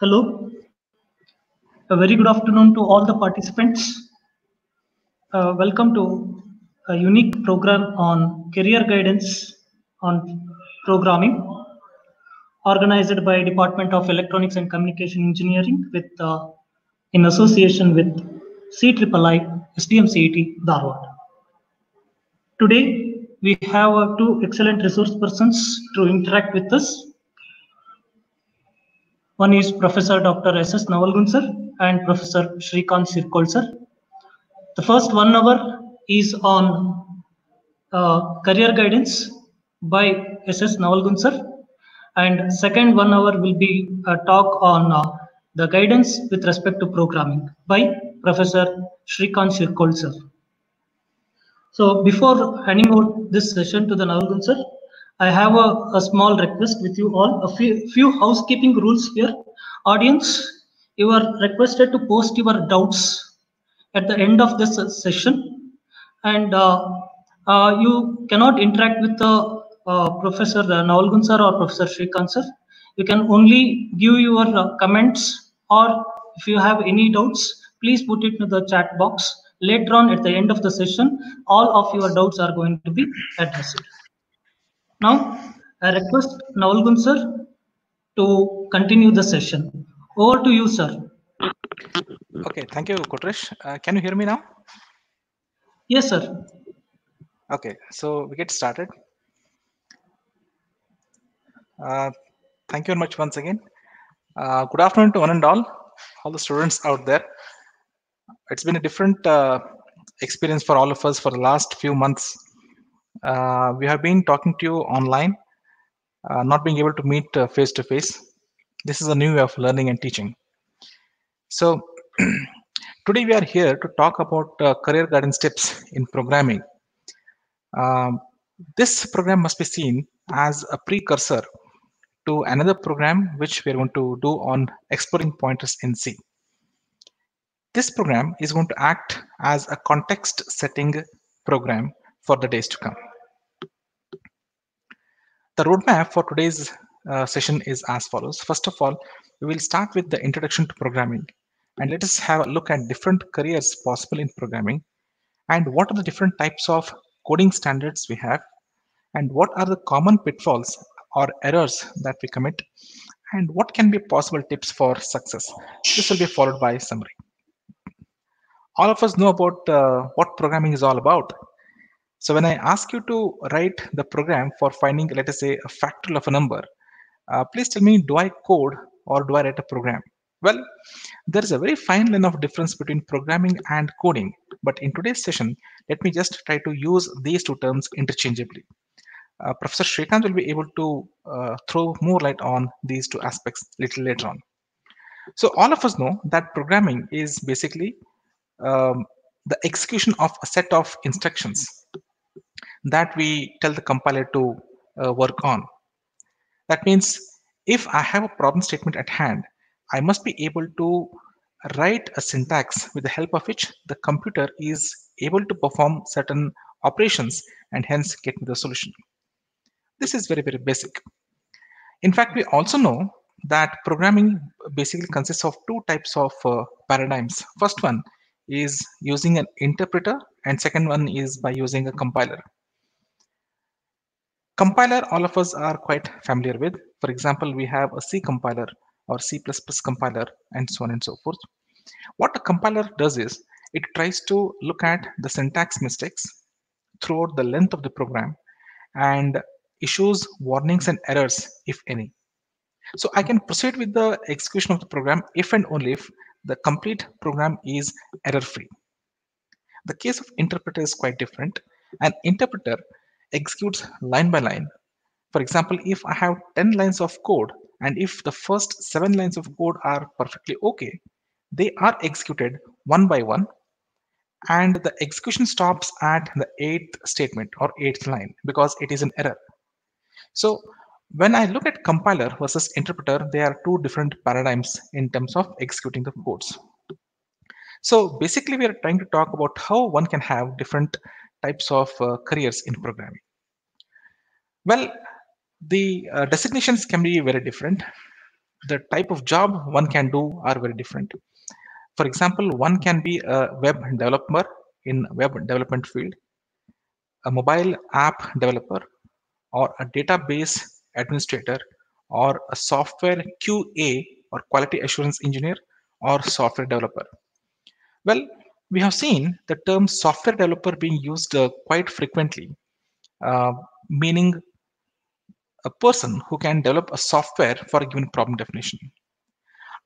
Hello. A very good afternoon to all the participants. Uh, welcome to a unique program on career guidance on programming organized by Department of Electronics and Communication Engineering with uh, in association with CIII SDM CET Dharwad. Today we have uh, two excellent resource persons to interact with us. One is Professor Dr. S.S. Navalgund sir and Professor Shrikanth Shirakol sir. The first one hour is on uh, career guidance by S.S. Navalgund sir. And second one hour will be a talk on uh, the guidance with respect to programming by Professor Shrikanth Shirakol sir. So before handing over this session to the Navalgund sir, I have a, a, small request with you all. A few, few housekeeping rules here. Audience, you are requested to post your doubts at the end of this session. And uh, uh, you cannot interact with the uh, Professor Navalgund sir or Professor Shrikanth sir. You can only give your comments or if you have any doubts, please put it in the chat box. Later on at the end of the session, all of your doubts are going to be addressed. Now, I request Navalgund sir to continue the session. Over to you, sir. Okay, thank you, Kotresh. Uh, can you hear me now? Yes, sir. Okay, so we get started. Uh, thank you very much once again. Uh, good afternoon to one and all, all the students out there. It's been a different uh, experience for all of us for the last few months. Uh, we have been talking to you online, uh, not being able to meet face to face. This is a new way of learning and teaching. So today we are here to talk about uh, career guidance tips in programming. Um, this program must be seen as a precursor to another program which we are going to do on exploring pointers in C. This program is going to act as a context setting program for the days to come. The roadmap for today's uh, session is as follows. First of all, we will start with the introduction to programming and let us have a look at different careers possible in programming and what are the different types of coding standards we have and what are the common pitfalls or errors that we commit and what can be possible tips for success. This will be followed by summary. All of us know about uh, what programming is all about. So when I ask you to write the program for finding, let us say, a factorial of a number, uh, please tell me, do I code or do I write a program? Well, there is a very fine line of difference between programming and coding. But in today's session, let me just try to use these two terms interchangeably. Uh, Professor Shrikanth will be able to uh, throw more light on these two aspects little later on. So all of us know that programming is basically um, the execution of a set of instructions that we tell the compiler to uh, work on. That means if I have a problem statement at hand, I must be able to write a syntax with the help of which the computer is able to perform certain operations and hence get me the solution. This is very, very basic. In fact, we also know that programming basically consists of two types of uh, paradigms. First one is using an interpreter and second one is by using a compiler. Compiler, all of us are quite familiar with. For example, we have a C compiler or C++ compiler and so on and so forth. What a compiler does is it tries to look at the syntax mistakes throughout the length of the program and issues warnings and errors if any. So I can proceed with the execution of the program if and only if the complete program is error free. The case of interpreter is quite different. An interpreter executes line by line. For example, if I have 10 lines of code and if the first seven lines of code are perfectly okay, they are executed one by one and the execution stops at the eighth statement or eighth line because it is an error. So when I look at compiler versus interpreter, there are two different paradigms in terms of executing the codes. So basically, we are trying to talk about how one can have different types of uh, careers in programming. Well, The uh, designations can be very different. The type of job one can do are very different. For example, one can be a web developer in web development field, a mobile app developer, or a database administrator, or a software QA or quality assurance engineer, or software developer. Well, we have seen the term software developer being used uh, quite frequently, uh, meaning a person who can develop a software for a given problem definition.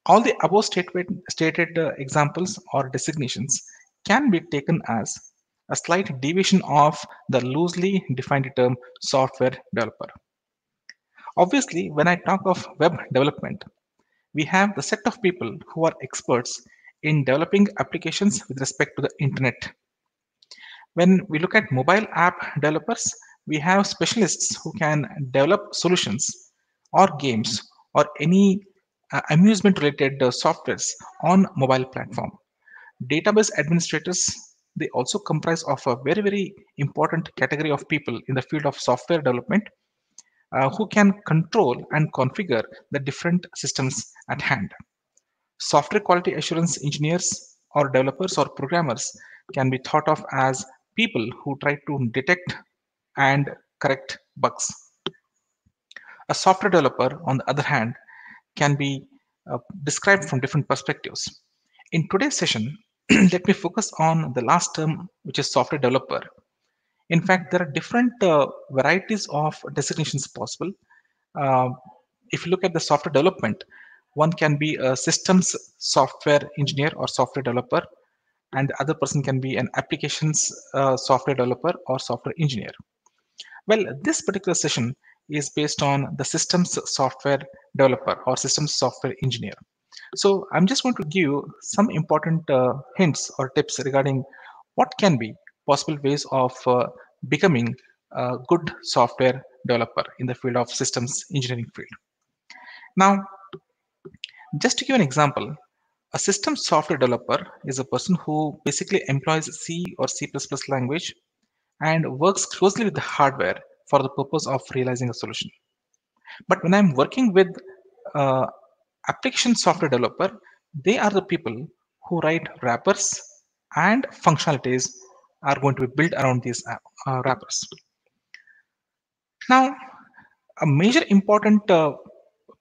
All the above stated, stated uh, examples or designations can be taken as a slight deviation of the loosely defined term software developer. Obviously, when I talk of web development, we have the set of people who are experts in developing applications with respect to the internet. When we look at mobile app developers, we have specialists who can develop solutions or games or any uh, amusement related uh, softwares on mobile platform. Database administrators, they also comprise of a very, very important category of people in the field of software development who can control and configure the different systems at hand. Software quality assurance engineers or developers or programmers can be thought of as people who try to detect and correct bugs. A software developer, on the other hand, can be uh, described from different perspectives. In today's session, let me focus on the last term, which is software developer. In fact, there are different uh, varieties of designations possible. Uh, if you look at the software development, one can be a systems software engineer or software developer, and the other person can be an applications uh, software developer or software engineer. Well, this particular session is based on the systems software developer or systems software engineer. So I'm just going to give you some important uh, hints or tips regarding what can be possible ways of uh, becoming a good software developer in the field of systems engineering field. Now, just to give an example, a system software developer is a person who basically employs C or C++ language and works closely with the hardware for the purpose of realizing a solution. But when I'm working with uh, application software developer, they are the people who write wrappers and functionalities are going to be built around these uh, wrappers. Now, a major important uh,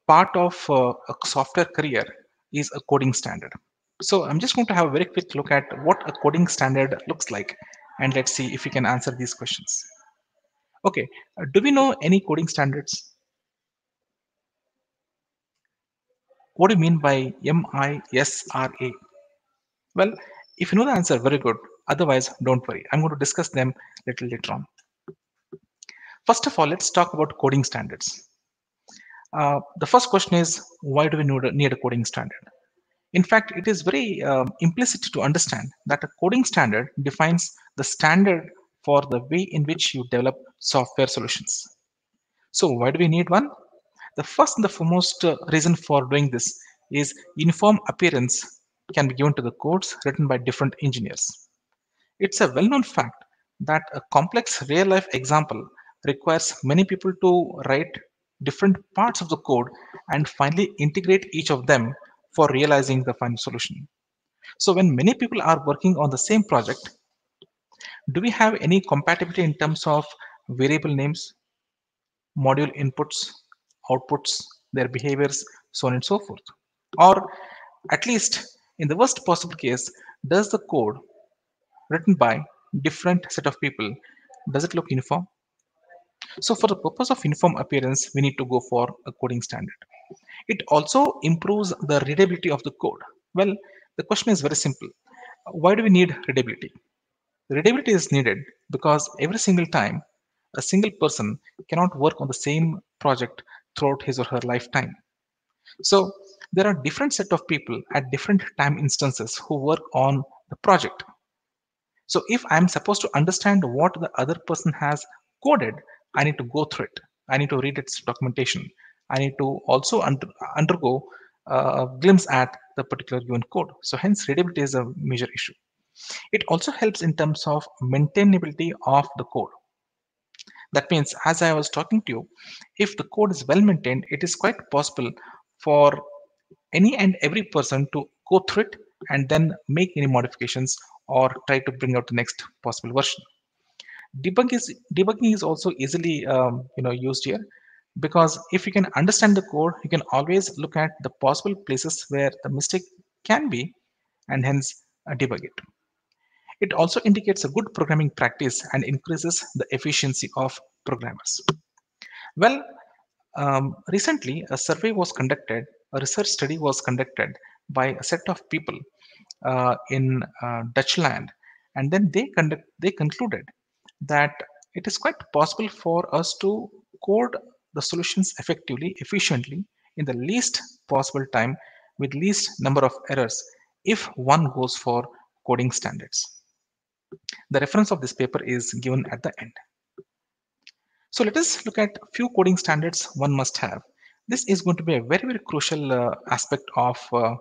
part of uh, a software career is a coding standard. So I'm just going to have a very quick look at what a coding standard looks like and let's see if we can answer these questions. Okay, uh, do we know any coding standards? What do you mean by MISRA? Well, if you know the answer, very good. Otherwise, don't worry. I'm going to discuss them a little later on. First of all, let's talk about coding standards. Uh, the first question is, why do we need a coding standard? In fact, it is very um, implicit to understand that a coding standard defines the standard for the way in which you develop software solutions. So why do we need one? The first and the foremost uh, reason for doing this is uniform appearance can be given to the codes written by different engineers. It's a well-known fact that a complex real-life example requires many people to write different parts of the code and finally integrate each of them for realizing the final solution. So when many people are working on the same project, do we have any compatibility in terms of variable names, module inputs, outputs, their behaviors, so on and so forth? Or at least in the worst possible case, does the code written by different set of people, does it look uniform? So for the purpose of uniform appearance, we need to go for a coding standard. It also improves the readability of the code. Well, the question is very simple. Why do we need readability? Readability is needed because every single time a single person cannot work on the same project throughout his or her lifetime. So there are different set of people at different time instances who work on the project. So if I'm supposed to understand what the other person has coded, I need to go through it. I need to read its documentation. I need to also under, undergo a glimpse at the particular given code. So hence readability is a major issue. It also helps in terms of maintainability of the code. That means, as I was talking to you, if the code is well maintained, it is quite possible for any and every person to go through it and then make any modifications or try to bring out the next possible version. Debug is, debugging is also easily um, you know, used here because if you can understand the code, you can always look at the possible places where the mistake can be and hence uh, debug it. It also indicates a good programming practice and increases the efficiency of programmers. Well, um, recently a survey was conducted, a research study was conducted by a set of people in uh, Dutchland, and then they conduct they concluded that it is quite possible for us to code the solutions effectively, efficiently in the least possible time with least number of errors if one goes for coding standards. The reference of this paper is given at the end. So let us look at a few coding standards one must have. This is going to be a very, very crucial uh, aspect of uh, uh,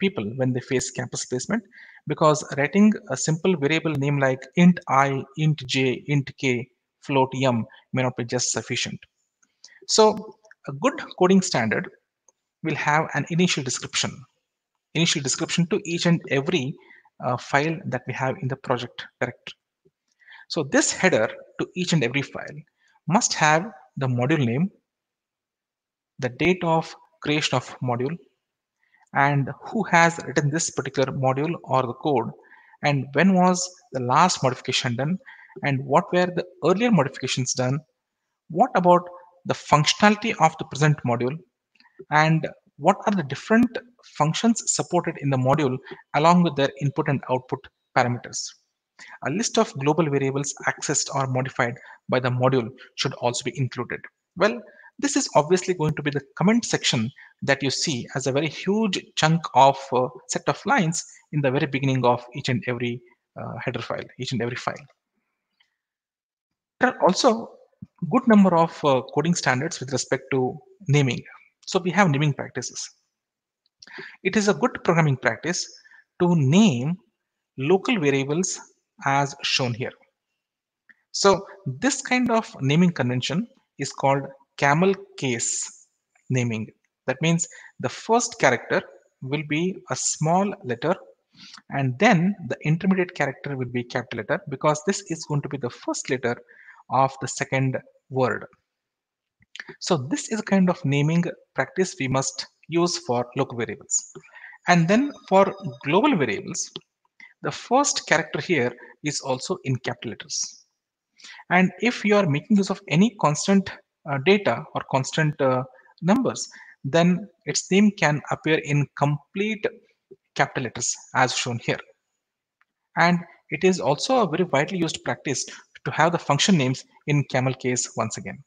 people when they face campus placement because writing a simple variable name like int i, int j, int k, float yum may not be just sufficient. So a good coding standard will have an initial description, initial description to each and every uh, file that we have in the project directory. So this header to each and every file must have the module name, the date of creation of module, and who has written this particular module or the code, and when was the last modification done, and what were the earlier modifications done, what about the functionality of the present module, and what are the different functions supported in the module along with their input and output parameters. A list of global variables accessed or modified by the module should also be included. Well, this is obviously going to be the comment section that you see as a very huge chunk of uh, set of lines in the very beginning of each and every uh, header file, each and every file. There are also good number of uh, coding standards with respect to naming. So we have naming practices. It is a good programming practice to name local variables as shown here. So this kind of naming convention is called camel case naming. That means the first character will be a small letter and then the intermediate character will be capital letter because this is going to be the first letter of the second word. So this is a kind of naming practice we must use for local variables. And then for global variables, the first character here is also in capital letters. And if you are making use of any constant data or constant uh, numbers, then its name can appear in complete capital letters as shown here. And it is also a very widely used practice to have the function names in camel case once again.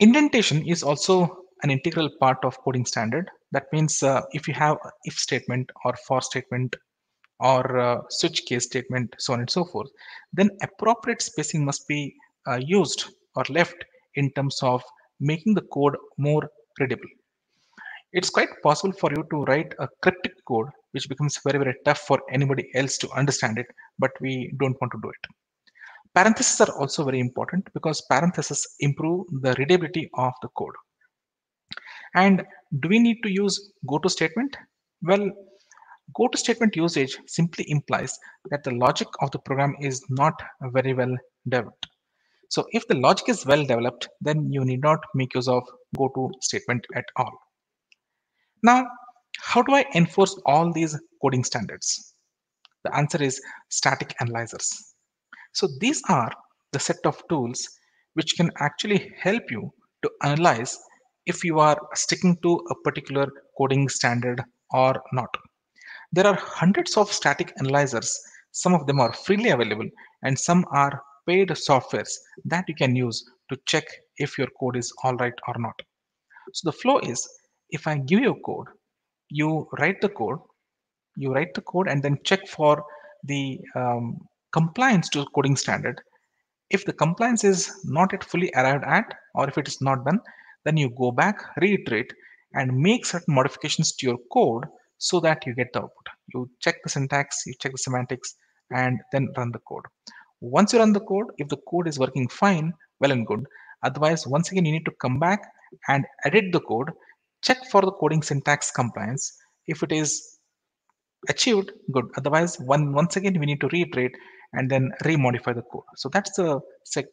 Indentation is also an integral part of coding standard. That means uh, if you have if statement or for statement or uh, switch case statement, so on and so forth, then appropriate spacing must be uh, used or left in terms of making the code more readable. It's quite possible for you to write a cryptic code, which becomes very, very tough for anybody else to understand it, but we don't want to do it. Parentheses are also very important because parentheses improve the readability of the code. And do we need to use go to statement? Well, go to statement usage simply implies that the logic of the program is not very well developed. So if the logic is well developed, then you need not make use of go to statement at all. Now, how do I enforce all these coding standards? The answer is static analyzers. So these are the set of tools which can actually help you to analyze if you are sticking to a particular coding standard or not. There are hundreds of static analyzers. Some of them are freely available and some are paid softwares that you can use to check if your code is all right or not. So the flow is if I give you code, you write the code, you write the code and then check for the um, compliance to coding standard. If the compliance is not yet fully arrived at, or if it is not done, then you go back, reiterate, and make certain modifications to your code so that you get the output. You check the syntax, you check the semantics, and then run the code. Once you run the code, if the code is working fine, well and good. Otherwise, once again, you need to come back and edit the code, check for the coding syntax compliance. If it is achieved, good. Otherwise, one once again, we need to reiterate and then remodify the code. So that's the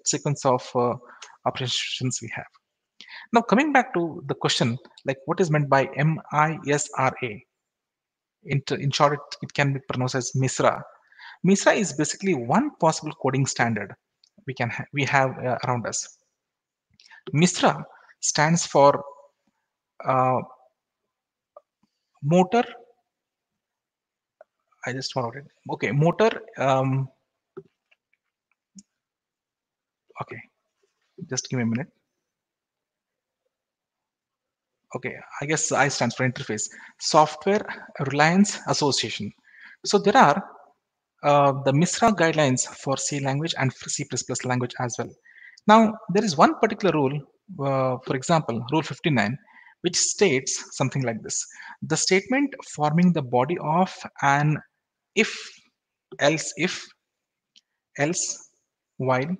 sequence of uh, operations we have. Now, coming back to the question, like what is meant by MISRA? In, in short, it, it can be pronounced as MISRA. MISRA is basically one possible coding standard we can ha we have uh, around us. MISRA stands for uh, motor. I just followed it. Okay, motor. Um, okay, just give me a minute. Okay, I guess I stands for interface. Software Reliance Association. So there are uh, the MISRA guidelines for C language and C++ language as well. Now, there is one particular rule, uh, for example, Rule 59, which states something like this. The statement forming the body of an if, else if, else, while,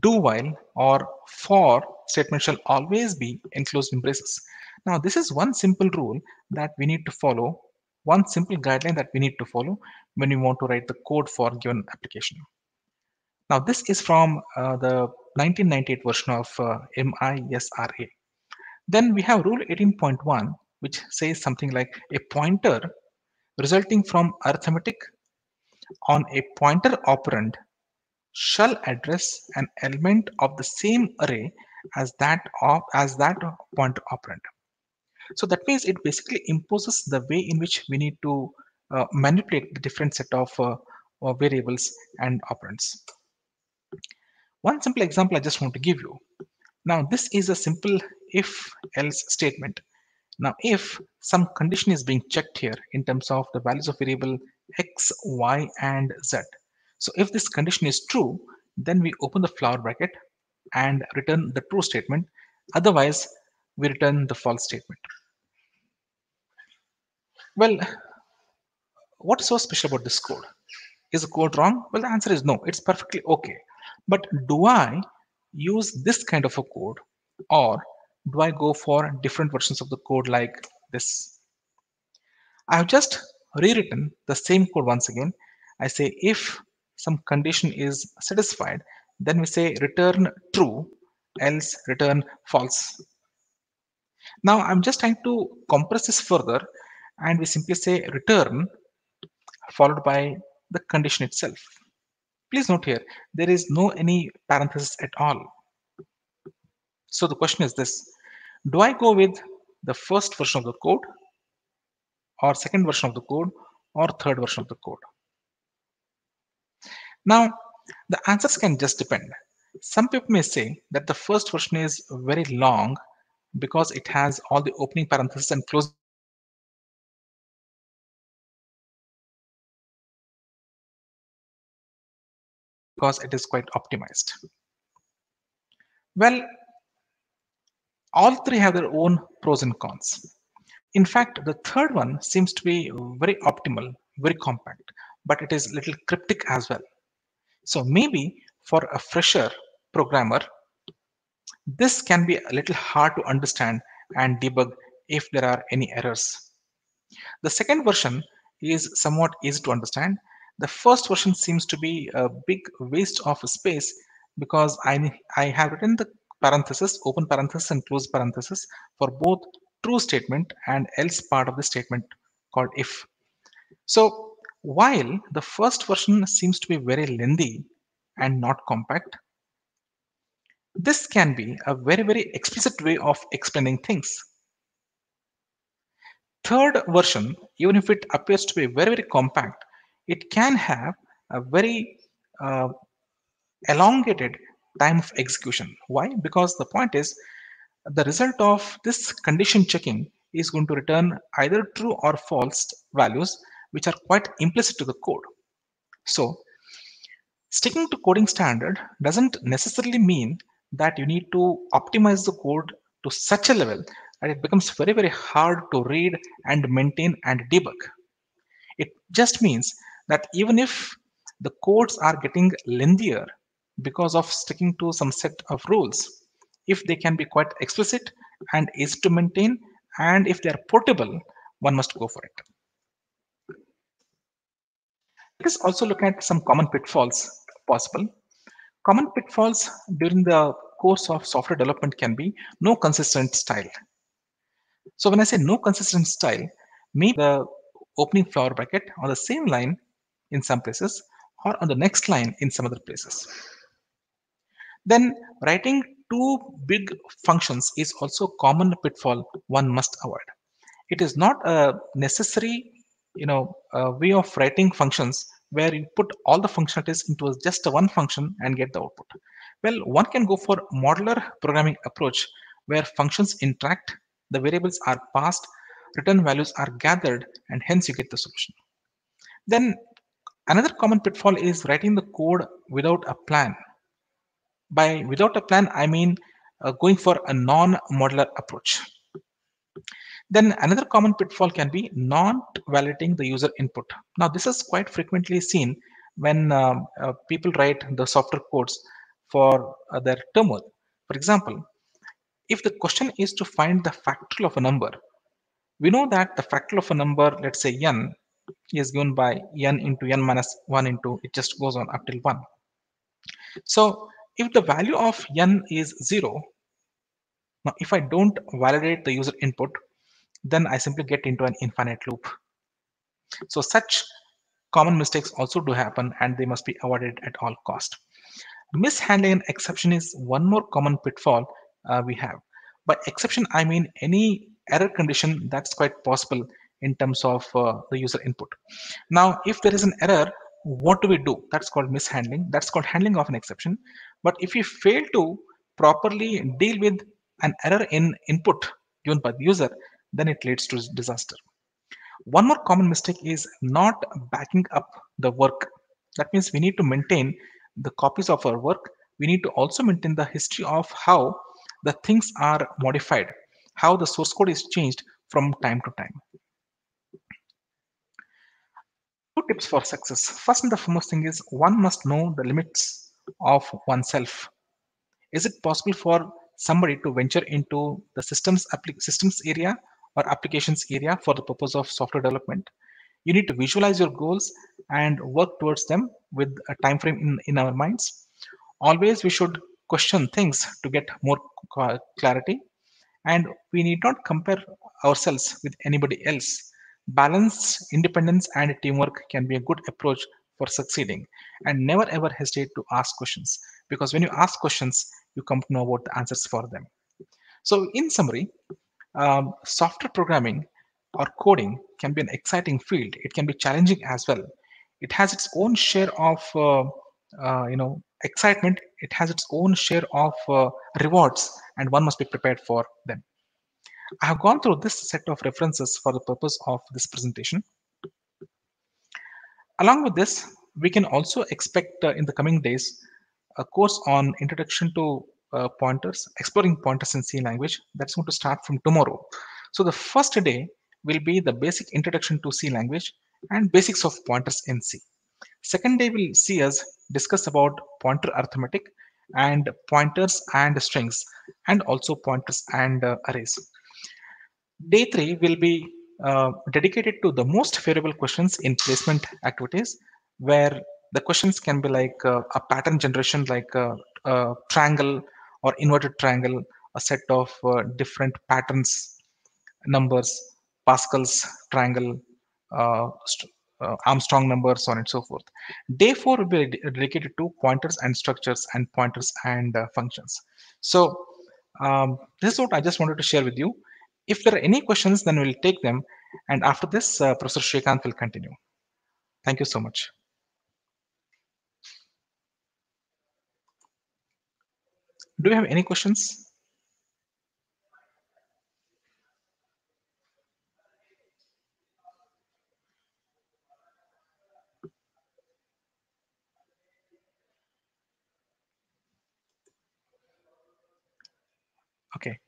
do while, or for statement shall always be enclosed in braces. Now, this is one simple rule that we need to follow, one simple guideline that we need to follow when we want to write the code for given application. Now, this is from uh, the 1998 version of uh, MISRA. Then we have rule 18.1, which says something like a pointer resulting from arithmetic on a pointer operand shall address an element of the same array as that of as that pointer operand. So that means it basically imposes the way in which we need to uh, manipulate the different set of uh, uh, variables and operands. One simple example I just want to give you. Now this is a simple if else statement. Now if some condition is being checked here in terms of the values of variable x, y and z. So if this condition is true, then we open the flower bracket and return the true statement. Otherwise, we return the false statement. Well, what is so special about this code? Is the code wrong? Well, the answer is no, it's perfectly okay. But do I use this kind of a code or do I go for different versions of the code like this? I have just rewritten the same code once again. I say if some condition is satisfied, then we say return true, else return false. Now I'm just trying to compress this further and we simply say return followed by the condition itself. Please note here, there is no any parenthesis at all. So the question is this, do I go with the first version of the code or second version of the code or third version of the code? Now, the answers can just depend. Some people may say that the first version is very long because it has all the opening parentheses and closing because it is quite optimized. Well, all three have their own pros and cons. In fact, the third one seems to be very optimal, very compact, but it is a little cryptic as well. So maybe for a fresher programmer, this can be a little hard to understand and debug if there are any errors. The second version is somewhat easy to understand. The first version seems to be a big waste of space because I, I have written the parenthesis, open parenthesis and close parenthesis for both true statement and else part of the statement called if. So while the first version seems to be very lengthy and not compact, this can be a very, very explicit way of explaining things. Third version, even if it appears to be very, very compact, it can have a very uh, elongated time of execution. Why? Because the point is the result of this condition checking is going to return either true or false values which are quite implicit to the code. So sticking to coding standard doesn't necessarily mean that you need to optimize the code to such a level that it becomes very, very hard to read and maintain and debug. It just means that even if the codes are getting lengthier because of sticking to some set of rules. If they can be quite explicit and easy to maintain, and if they are portable, one must go for it. Let us also look at some common pitfalls possible. Common pitfalls during the course of software development can be no consistent style. So when I say no consistent style, maybe the opening flower bracket on the same line in some places or on the next line in some other places. Then writing two big functions is also common pitfall one must avoid. It is not a necessary you know, way of writing functions where you put all the functionalities into just one function and get the output. Well, one can go for modular programming approach where functions interact, the variables are passed, return values are gathered, and hence you get the solution. Then another common pitfall is writing the code without a plan. By without a plan, I mean uh, going for a non-modular approach. Then another common pitfall can be not validating the user input. Now this is quite frequently seen when uh, uh, people write the software codes for their terminal. For example, if the question is to find the factorial of a number, we know that the factorial of a number, let's say n, is given by n into n minus 1 into, it just goes on up till 1. So if the value of n is 0, now if I don't validate the user input, then I simply get into an infinite loop. So such common mistakes also do happen and they must be avoided at all cost. Mishandling an exception is one more common pitfall uh, we have. By exception, I mean any error condition that's quite possible in terms of uh, the user input. Now, if there is an error, what do we do? That's called mishandling. That's called handling of an exception. But if you fail to properly deal with an error in input given by the user, then it leads to disaster. One more common mistake is not backing up the work. That means we need to maintain the copies of our work. We need to also maintain the history of how the things are modified, how the source code is changed from time to time. Two tips for success. First and the foremost thing is one must know the limits of oneself. Is it possible for somebody to venture into the systems systems area or applications area for the purpose of software development. You need to visualize your goals and work towards them with a time frame in, in our minds. Always we should question things to get more clarity and we need not compare ourselves with anybody else. Balance, independence and teamwork can be a good approach for succeeding and never ever hesitate to ask questions because when you ask questions you come to know about the answers for them so in summary um, software programming or coding can be an exciting field. It can be challenging as well. It has its own share of uh, uh, you know excitement. It has its own share of uh, rewards, and one must be prepared for them. I have gone through this set of references for the purpose of this presentation. Along with this, we can also expect uh, in the coming days a course on introduction to uh, pointers, exploring pointers in C language. That's going to start from tomorrow. So the first day will be the basic introduction to C language and basics of pointers in C. Second day will see us discuss about pointer arithmetic and pointers and strings and also pointers and uh, arrays. Day three will be uh, dedicated to the most favorable questions in placement activities where the questions can be like uh, a pattern generation like a, uh, a triangle or inverted triangle, a set of uh, different patterns, numbers, Pascal's triangle, uh, uh, Armstrong numbers, so on and so forth. Day four will be dedicated to pointers and structures and pointers and uh, functions. So um, this is what I just wanted to share with you. If there are any questions, then we'll take them. And after this, uh, Professor Shrikanth will continue. Thank you so much. Do you have any questions? Okay.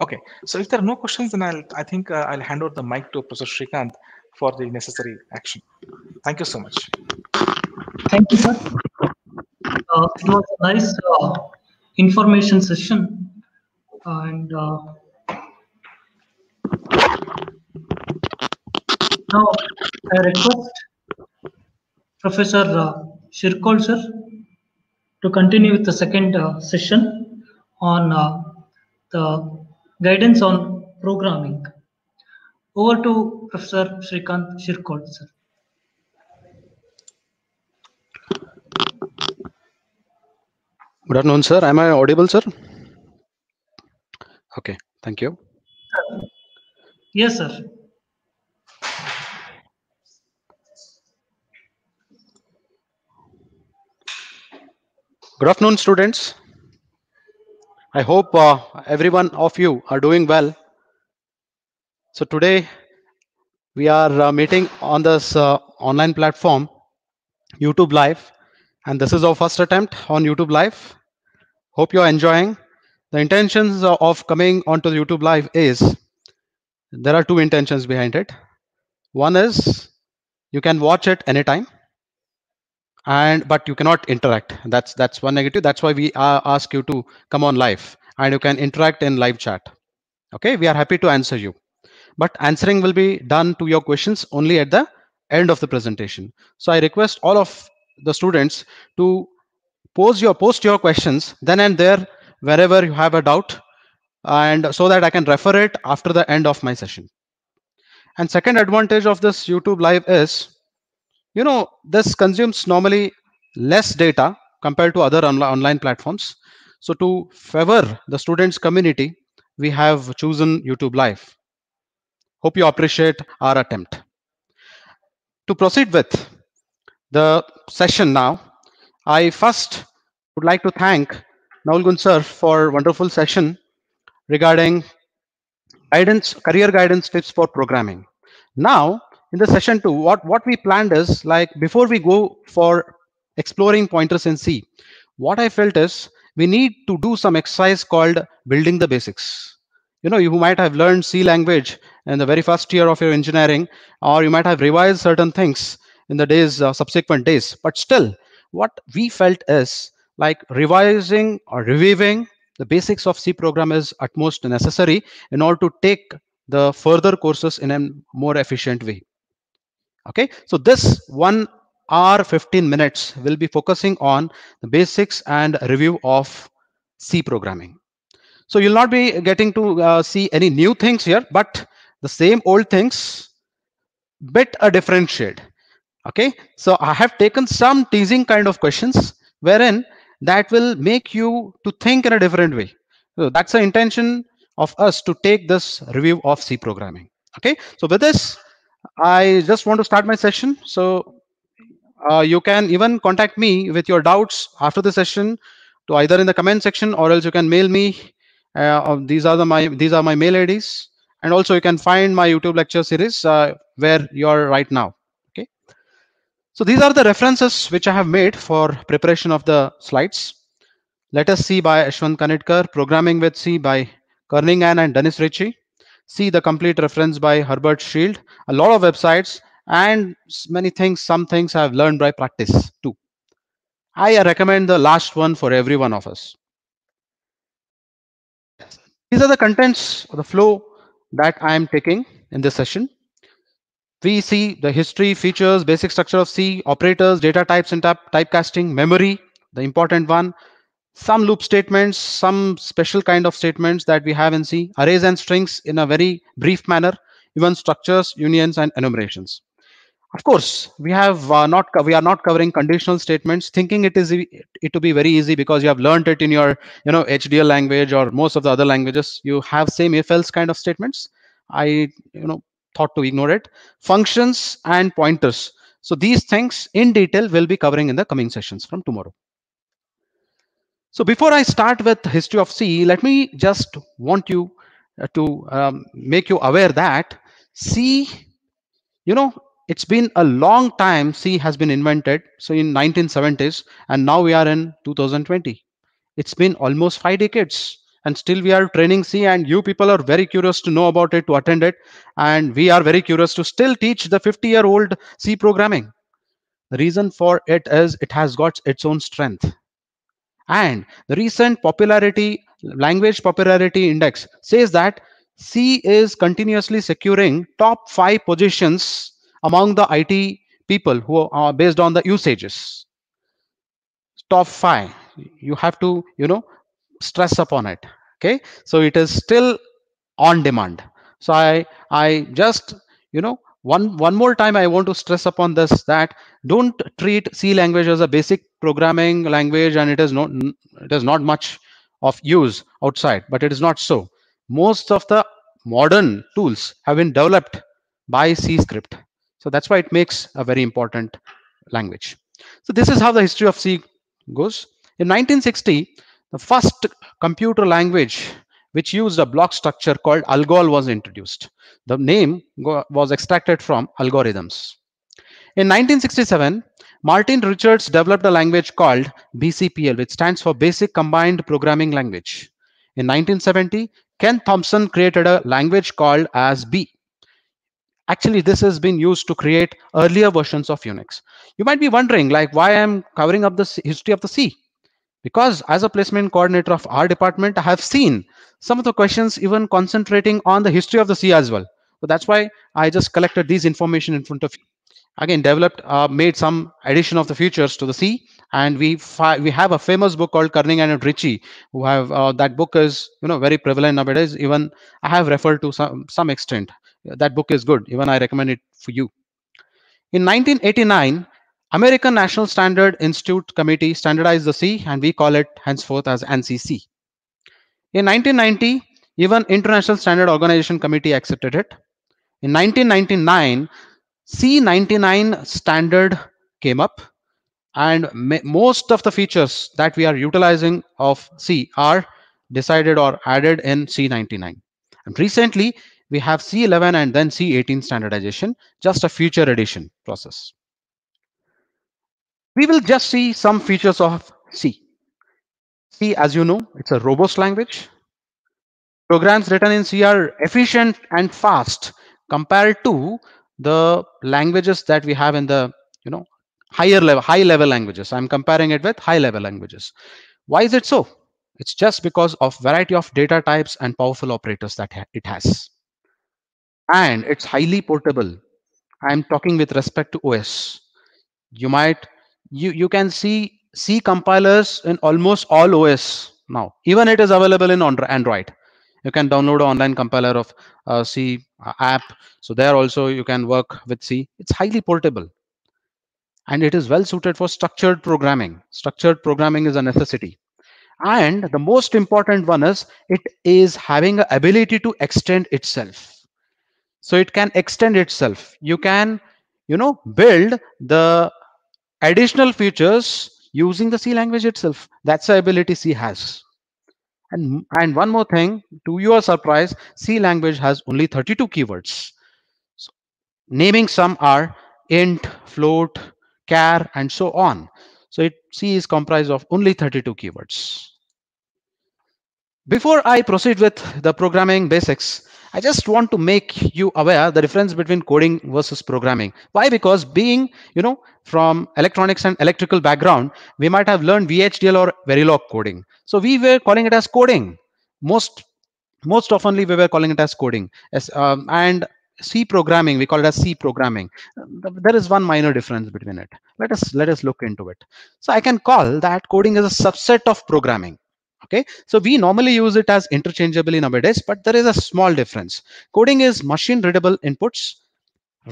Okay, so if there are no questions, then I'll I think uh, I'll hand over the mic to Professor Shrikanth for the necessary action. Thank you so much. Thank you, sir. Uh, it was a nice uh, information session, and uh, now I request Professor uh, Shirakol sir to continue with the second uh, session on uh, the guidance on programming. Over to Professor Shrikanth Shirakol sir. Good afternoon, sir. Am I audible, sir? Okay, thank you. Yes, sir. Good afternoon, students. I hope uh, every one of you are doing well. So today we are uh, meeting on this uh, online platform, YouTube Live, and this is our first attempt on YouTube Live. Hope you are enjoying. The intentions of coming onto the YouTube Live is there are two intentions behind it. One is you can watch it anytime and but you cannot interact. That's that's one negative. That's why we uh, ask you to come on live. And you can interact in live chat. Okay? We are happy to answer you. But answering will be done to your questions only at the end of the presentation. So i request all of the students to post your post your questions then and there wherever you have a doubt. And so that i can refer it after the end of my session. And second advantage of this youtube live is you know this consumes normally less data compared to other onli- online platforms. So to favor the students community we have chosen youtube live. Hope you appreciate our attempt. To proceed with the session now i first would like to thank Navalgund sir for wonderful session regarding guidance career guidance tips for programming. Now in the session two, what, what we planned is like before we go for exploring pointers in C, what I felt is we need to do some exercise called building the basics. You know, you might have learned C language in the very first year of your engineering, or you might have revised certain things in the days, uh, subsequent days. But still, what we felt is like revising or reviewing the basics of C program is utmost necessary in order to take the further courses in a more efficient way okay so this one hour 15 minutes will be focusing on the basics and review of c programming. So you'll not be getting to uh, see any new things here but the same old things bit a different shade. Okay so i have taken some teasing kind of questions wherein that will make you to think in a different way. So that's the intention of us to take this review of c programming. Okay so with this I just want to start my session. So uh, you can even contact me with your doubts after the session to either in the comment section or else you can mail me. Uh, these are the my these are my mail IDs. And also you can find my YouTube lecture series uh, where you are right now. Okay. So these are the references which I have made for preparation of the slides. Let us see by Yashavant Kanetkar, Programming with C by Kernighan and Dennis Ritchie see the complete reference by Herbert Schildt, a lot of websites, and many things, some things I've learned by practice too. I recommend the last one for every one of us. These are the contents of the flow that I am taking in this session. We see the history, features, basic structure of C, operators, data types and type, typecasting, memory, the important one, some loop statements, some special kind of statements that we have in C, arrays and strings in a very brief manner, even structures, unions, and enumerations. Of course, we have uh, not we are not covering conditional statements, thinking it is it to be very easy because you have learned it in your you know HDL language or most of the other languages. You have same if else kind of statements. I you know thought to ignore it. Functions and pointers. So these things in detail will be covering in the coming sessions from tomorrow. So before I start with history of C, let me just want you uh, to um, make you aware that C, you know, it's been a long time C has been invented. So in 1970s, and now we are in 2020. It's been almost five decades. and still we are training C and you people are very curious to know about it, to attend it. And we are very curious to still teach the 50 year old C programming. The reason for it is it has got its own strength. And the recent popularity, language popularity index says that C is continuously securing top five positions among the IT people who are based on the usages. Top five. You have to, you know, stress upon it. Okay. So it is still on demand. So I I just, you know, one one more time i want to stress upon this that don't treat c language as a basic programming language and it is not it is not much of use outside but it is not so. Most of the modern tools have been developed by c script. So that's why it makes a very important language. So this is how the history of c goes. In 1960 the first computer language which used a block structure called ALGOL was introduced. The name was extracted from algorithms. In 1967, Martin Richards developed a language called BCPL, which stands for Basic Combined Programming Language. In 1970, Ken Thompson created a language called as B. Actually, this has been used to create earlier versions of Unix. You might be wondering, like, why I'm covering up the history of the C because as a placement coordinator of our department, I have seen some of the questions even concentrating on the history of the C as well. So that's why I just collected these information in front of you. Again, developed, uh, made some addition of the features to the C, and we we have a famous book called Kernighan and Ritchie, who have uh, that book is you know very prevalent nowadays. Even I have referred to some some extent. That book is good. Even I recommend it for you. In 1989, American National Standard Institute Committee standardized the C and we call it henceforth as ANSI C. In 1990, even International Standard Organization Committee accepted it. In 1999, C99 standard came up and most of the features that we are utilizing of C are decided or added in C99. And recently, we have C11 and then C18 standardization, just a future addition process we will just see some features of C. C, as you know, it's a robust language. Programs written in C are efficient and fast compared to the languages that we have in the, you know, higher level, high level languages. I'm comparing it with high level languages. Why is it so? It's just because of variety of data types and powerful operators that it has. And it's highly portable. I'm talking with respect to OS. You might you you can see C compilers in almost all OS now. Even it is available in Android. You can download an online compiler of uh, C uh, app. So there also you can work with C. It's highly portable. And it is well suited for structured programming. Structured programming is a necessity. And the most important one is it is having an ability to extend itself. So it can extend itself. You can, you know, build the additional features using the C language itself. That's the ability C has. And, and one more thing, to your surprise, C language has only 32 keywords. So, naming some are int, float, char, and so on. So it, C is comprised of only 32 keywords. Before I proceed with the programming basics, I just want to make you aware the difference between coding versus programming. Why? Because being, you know, from electronics and electrical background, we might have learned VHDL or Verilog coding. So we were calling it as coding. Most, most oftenly we were calling it as coding. As, um, and C programming, we call it as C programming. There is one minor difference between it. Let us let us look into it. So I can call that coding is a subset of programming okay? So we normally use it as interchangeably nowadays but there is a small difference. Coding is machine readable inputs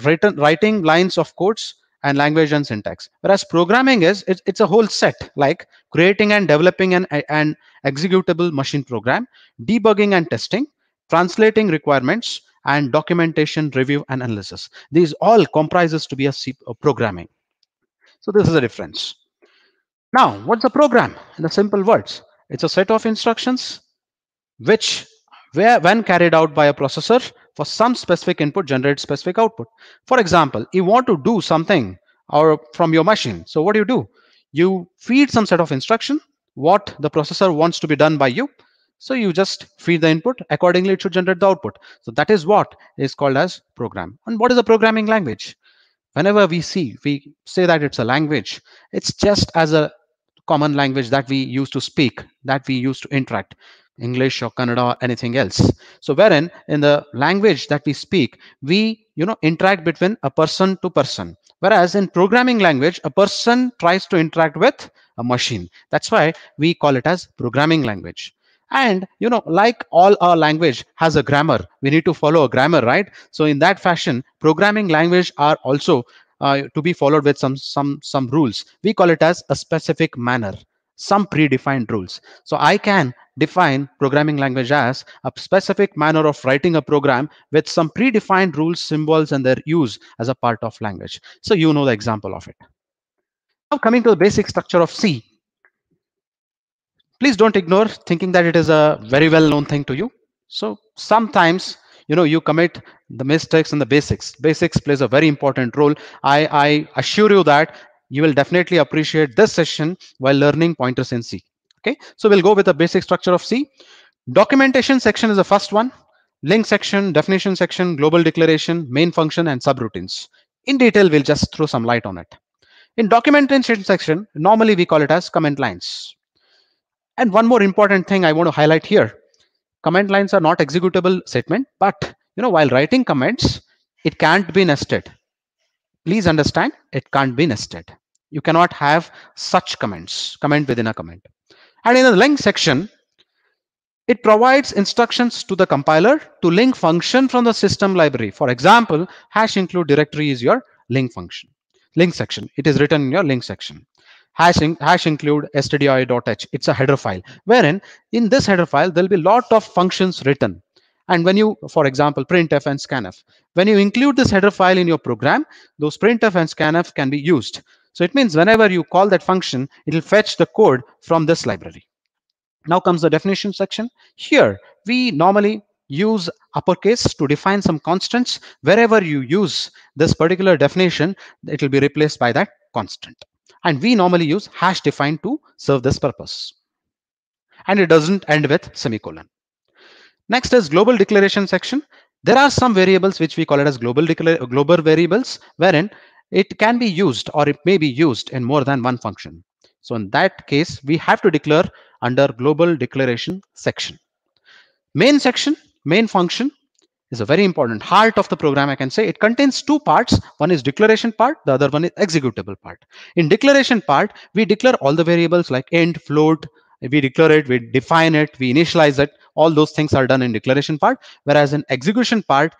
written writing lines of codes and language and syntax. Whereas programming is it's, it's a whole set like creating and developing an, an executable machine program debugging and testing translating requirements and documentation review and analysis. These all comprises to be a C, a programming. So this is a difference. Now what's a program? In the simple words it's a set of instructions which, where, when carried out by a processor for some specific input, generate specific output. For example, you want to do something or from your machine. So what do you do? You feed some set of instruction, what the processor wants to be done by you. So you just feed the input, accordingly it should generate the output. So that is what is called as program. And what is a programming language? Whenever we see, we say that it's a language, it's just as a common language that we use to speak, that we use to interact. English or Kannada or anything else. So wherein in the language that we speak, we you know interact between a person to person. Whereas in programming language, a person tries to interact with a machine. That's why we call it as programming language. And you know, like all our language has a grammar, we need to follow a grammar, right? So in that fashion, programming language are also uh, to be followed with some some some rules. We call it as a specific manner some predefined rules. So I can define programming language as a specific manner of writing a program with some predefined rules, symbols, and their use as a part of language. So you know the example of it. Now coming to the basic structure of C. Please don't ignore thinking that it is a very well known thing to you. So sometimes you know you commit the mistakes in the basics basics plays a very important role i i assure you that you will definitely appreciate this session while learning pointers in C. Okay, so we'll go with the basic structure of C. Documentation section is the first one. Link section, definition section, global declaration, main function, and subroutines. In detail, we'll just throw some light on it. In documentation section, normally we call it as comment lines. And one more important thing I want to highlight here. Comment lines are not executable statement, but you know, while writing comments, it can't be nested. Please understand, it can't be nested you cannot have such comments, comment within a comment. And in the link section, it provides instructions to the compiler to link function from the system library. For example, hash include directory is your link function, link section. It is written in your link section. Hash, in, hash include stdio.h. It's a header file, wherein in this header file, there'll be a lot of functions written. And when you, for example, printf and scanf, when you include this header file in your program, those printf and scanf can be used so it means whenever you call that function, it will fetch the code from this library. Now comes the definition section. Here, we normally use uppercase to define some constants. Wherever you use this particular definition, it will be replaced by that constant. And we normally use hash define to serve this purpose. And it doesn't end with semicolon. Next is global declaration section. There are some variables which we call it as global global variables, wherein it can be used or it may be used in more than one function. So in that case, we have to declare under global declaration section. Main section, main function is a very important heart of the program. I can say it contains two parts. One is declaration part, the other one is executable part. In declaration part, we declare all the variables like int, float, we declare it, we define it, we initialize it. All those things are done in declaration part. Whereas in execution part,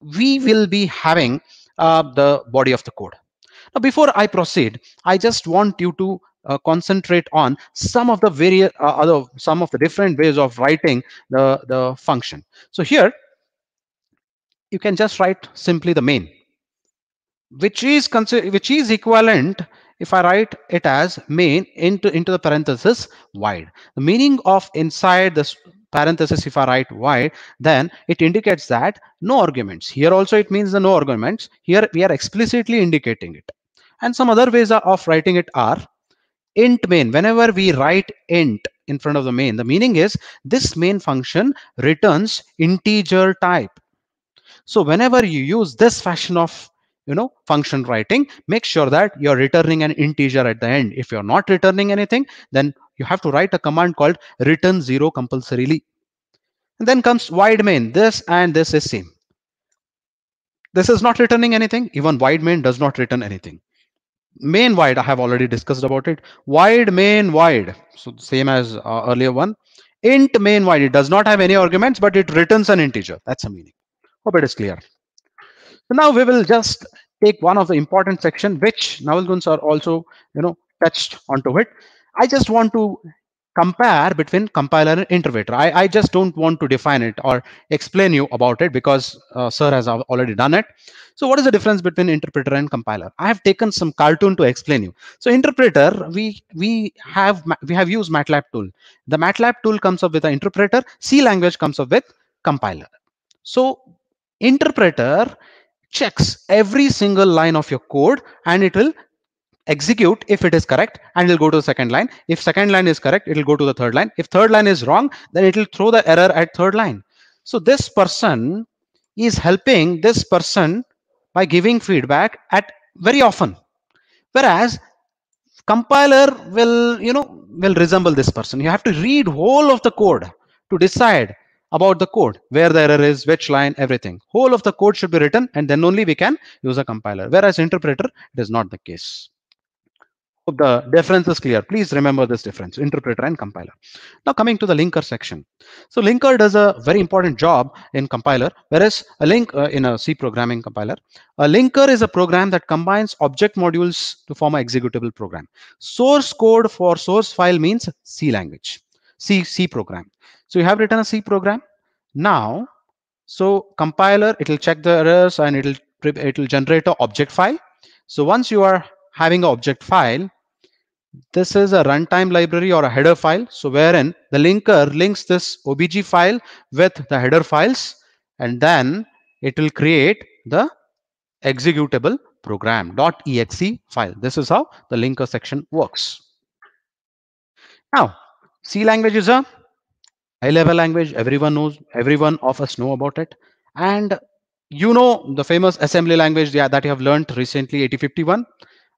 we will be having uh, the body of the code. Now, before I proceed, I just want you to uh, concentrate on some of the various uh, other some of the different ways of writing the the function. So here, you can just write simply the main, which is which is equivalent if I write it as main into into the parenthesis void. The meaning of inside this parenthesis if I write void, then it indicates that no arguments. Here also it means the no arguments. Here we are explicitly indicating it. And some other ways of writing it are int main. Whenever we write int in front of the main, the meaning is this main function returns integer type. So whenever you use this fashion of you know function writing make sure that you're returning an integer at the end. If you're not returning anything then you have to write a command called return zero compulsorily. And then comes void main. This and this is same. This is not returning anything. Even void main does not return anything main void i have already discussed about it. Void main void. So same as uh, earlier one. Int main void. It does not have any arguments but it returns an integer. That's a meaning. Hope it is clear. So now we will just take one of the important section which Navalgund sir also you know touched onto it. I just want to compare between compiler and interpreter. I, I just don't want to define it or explain you about it because uh, sir has already done it. So what is the difference between interpreter and compiler? I have taken some cartoon to explain you. So interpreter, we we have we have used MATLAB tool. The MATLAB tool comes up with an interpreter. C language comes up with compiler. So interpreter checks every single line of your code and it will execute if it is correct and it'll go to the second line. If second line is correct, it'll go to the third line. If third line is wrong, then it'll throw the error at third line. So this person is helping this person by giving feedback at very often. Whereas compiler will, you know, will resemble this person. You have to read whole of the code to decide about the code, where the error is, which line, everything. Whole of the code should be written and then only we can use a compiler. Whereas interpreter, it is not the case the difference is clear. Please remember this difference, interpreter and compiler. Now coming to the linker section. So linker does a very important job in compiler, whereas a link uh, in a C programming compiler, a linker is a program that combines object modules to form an executable program. Source code for source file means C language, C, C program. So you have written a C program. Now, so compiler, it will check the errors and it will it will generate an object file. So once you are having an object file, this is a runtime library or a header file. So wherein the linker links this OBJ file with the header files, and then it will create the executable program .dot .exe file. This is how the linker section works. Now, C language is a high level language. Everyone knows, everyone of us know about it. And you know the famous assembly language that you have learned recently, 8051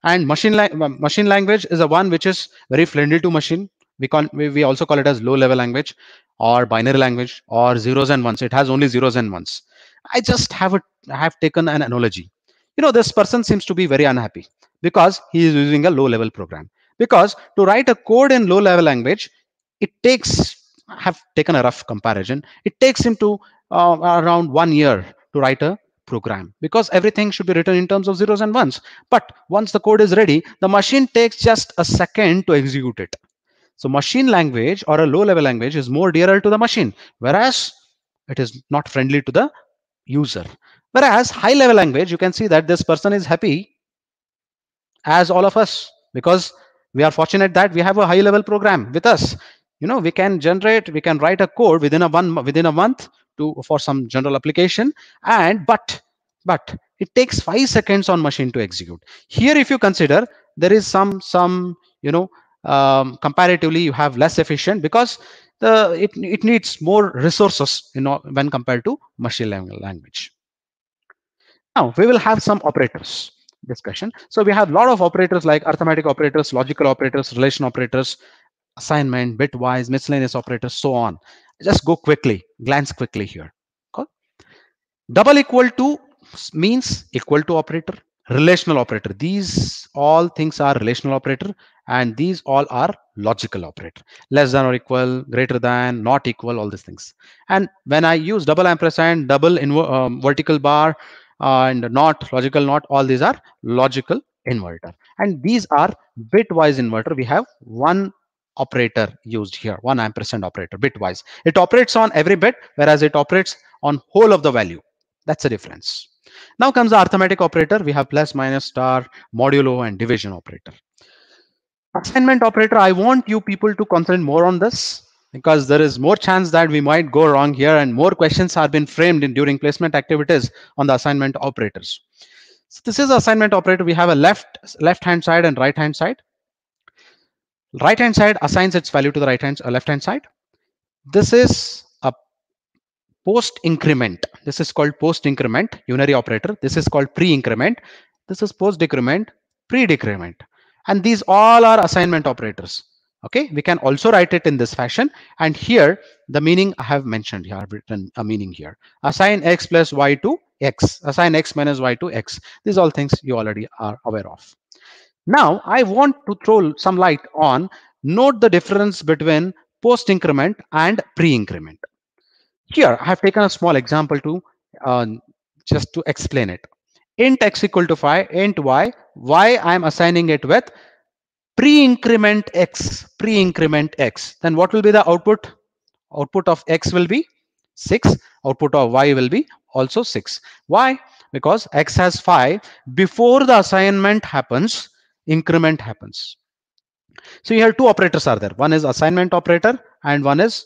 and machine, la machine language is a one which is very friendly to machine. We call we also call it as low level language or binary language or zeros and ones. It has only zeros and ones. I just have a have taken an analogy. You know this person seems to be very unhappy because he is using a low level program. Because to write a code in low level language it takes I have taken a rough comparison. It takes him to uh, around one year to write a program because everything should be written in terms of zeros and ones. But once the code is ready, the machine takes just a second to execute it. So machine language or a low level language is more dearer to the machine, whereas it is not friendly to the user. Whereas high level language, you can see that this person is happy as all of us because we are fortunate that we have a high level program with us. You know, we can generate, we can write a code within a one within a month to for some general application and but but it takes five seconds on machine to execute. Here if you consider there is some some you know um, comparatively you have less efficient because the it, it needs more resources you know when compared to machine language. Now we will have some operators discussion. So we have a lot of operators like arithmetic operators logical operators relation operators assignment bitwise miscellaneous operators so on just go quickly, glance quickly here. Cool. Double equal to means equal to operator, relational operator. These all things are relational operator and these all are logical operator. Less than or equal, greater than, not equal, all these things. And when I use double ampersand, double um, vertical bar uh, and not, logical not, all these are logical inverter. And these are bitwise inverter. We have one operator used here, one ampersand operator bitwise. It operates on every bit, whereas it operates on whole of the value. That's the difference. Now comes the arithmetic operator. We have plus, minus, star, modulo, and division operator. Assignment operator, I want you people to concentrate more on this because there is more chance that we might go wrong here and more questions have been framed in during placement activities on the assignment operators. So this is assignment operator. We have a left left hand side and right hand side right hand side assigns its value to the right hand uh, left hand side. This is a post increment this is called post increment unary operator. This is called pre increment this is post decrement pre decrement and these all are assignment operators. Okay? We can also write it in this fashion. And here the meaning i have mentioned here i've written a meaning here. Assign x plus y to x. Assign x minus y to x. These all things you already are aware of now I want to throw some light on note the difference between post increment and pre increment. Here I have taken a small example to uh, just to explain it. Int x equal to 5, int y, y I am assigning it with pre increment x, pre increment x. Then what will be the output? Output of x will be 6, output of y will be also 6. Why? Because x has 5 before the assignment happens increment happens. So you have two operators are there. One is assignment operator and one is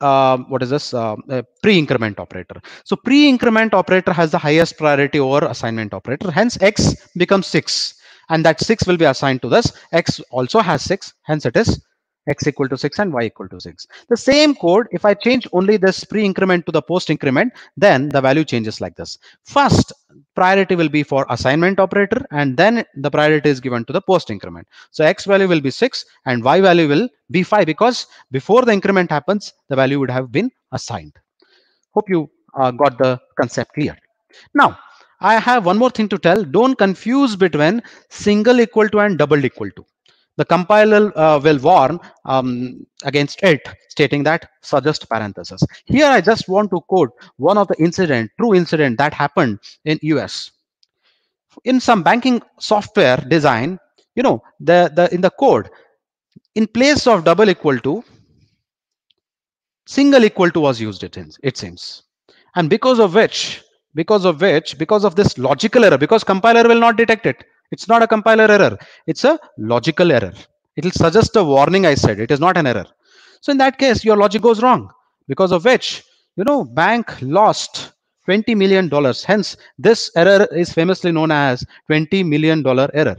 uh, what is this uh, pre-increment operator. So pre-increment operator has the highest priority over assignment operator. Hence x becomes 6 and that 6 will be assigned to this x also has 6 hence it is x equal to 6 and y equal to 6 the same code if i change only this pre increment to the post increment then the value changes like this. First priority will be for assignment operator and then the priority is given to the post increment so x value will be 6 and y value will be 5 because before the increment happens the value would have been assigned. Hope you uh, got the concept clear. Now I have one more thing to tell. Don't confuse between single equal to and double equal to. The compiler uh, will warn um, against it, stating that suggest parenthesis. Here, I just want to quote one of the incident, true incident that happened in US. In some banking software design, you know, the, the in the code, in place of double equal to, single equal to was used, it, it seems. And because of which because of which because of this logical error because compiler will not detect it it's not a compiler error. It's a logical error. It will suggest a warning i said. It is not an error. So in that case your logic goes wrong because of which you know bank lost 20 million dollars. Hence this error is famously known as 20 million dollar error.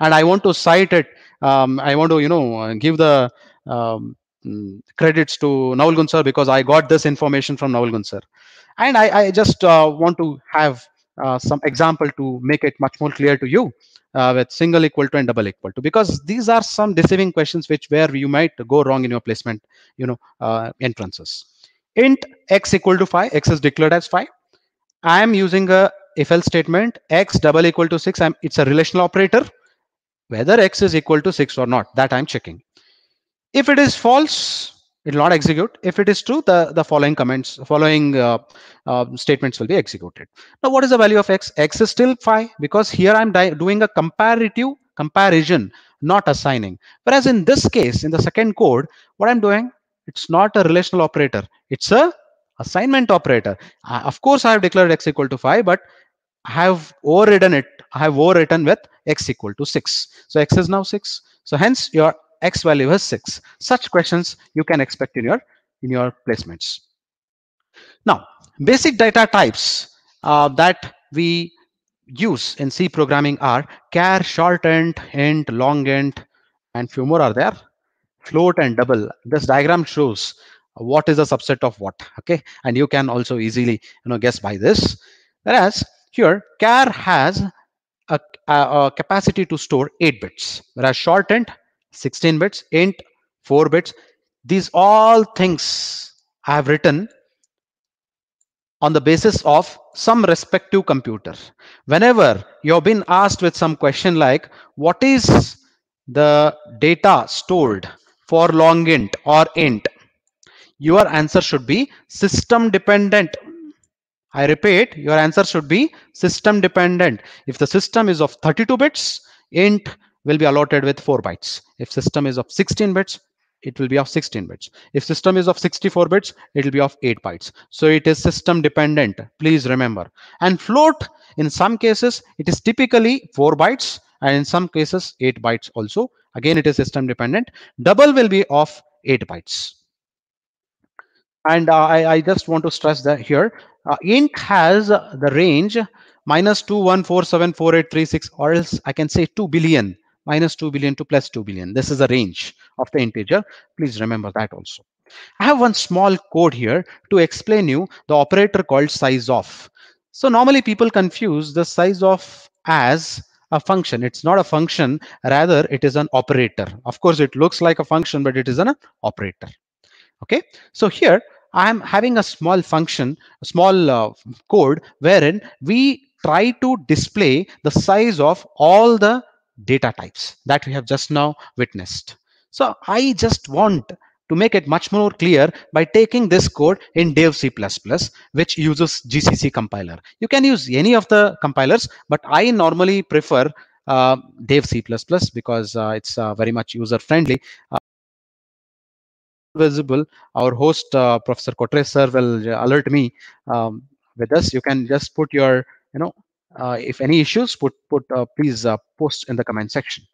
And i want to cite it um, i want to you know give the um, mm, credits to Navalgund sir because I got this information from Navalgund sir and i, I just uh, want to have uh, some example to make it much more clear to you uh, with single equal to and double equal to. Because these are some deceiving questions which where you might go wrong in your placement you know uh, entrances. Int x equal to 5 x is declared as 5 i am using a if else statement x double equal to 6 i'm it's a relational operator. Whether x is equal to 6 or not that i'm checking. If it is false it will not execute. If it is true the the following comments following uh, uh, statements will be executed. Now what is the value of x? X is still 5 because here i'm doing a comparative comparison not assigning. Whereas in this case in the second code what i'm doing it's not a relational operator. It's a assignment operator. Uh, of course i have declared x equal to 5 but i have overridden it. I have overwritten with x equal to 6 so x is now 6 so hence your x value is 6 such questions you can expect in your in your placements. Now basic data types uh, that we use in c programming are char short int int long int and few more are there. Float and double. This diagram shows what is a subset of what okay? And you can also easily you know guess by this. Whereas here char has a, a, a capacity to store 8 bits. Whereas short int 16 bits, int 4 bits. These all things I have written on the basis of some respective computer. Whenever you've been asked with some question like, what is the data stored for long int or int? Your answer should be system dependent. I repeat, your answer should be system dependent. If the system is of 32 bits, int will be allotted with 4 bytes. If system is of 16 bits, it will be of 16 bits. If system is of 64 bits, it will be of 8 bytes. So it is system dependent, please remember. And float, in some cases, it is typically 4 bytes and in some cases 8 bytes also. Again, it is system dependent. Double will be of 8 bytes. And uh, I, I, just want to stress that here, uh, int has the range minus 2147486 or else I can say 2 billion minus 2 billion to plus 2 billion. This is the range of the integer. Please remember that also. I have one small code here to explain you the operator called size of. So normally people confuse the size of as a function. It's not a function, rather it is an operator. Of course, it looks like a function, but it is an operator. Okay, so here I am having a small function, a small uh, code wherein we try to display the size of all the data types that we have just now witnessed. So I just want to make it much more clear by taking this code in dev C++, which uses GCC compiler. You can use any of the compilers, but I normally prefer uh, dev C++ because uh, it's uh, very much user friendly. Uh, visible, our host, uh, Professor Kotresh sir will alert me um, with this. You can just put your, you know, if any issues, put put uh, please uh, post in the comment section.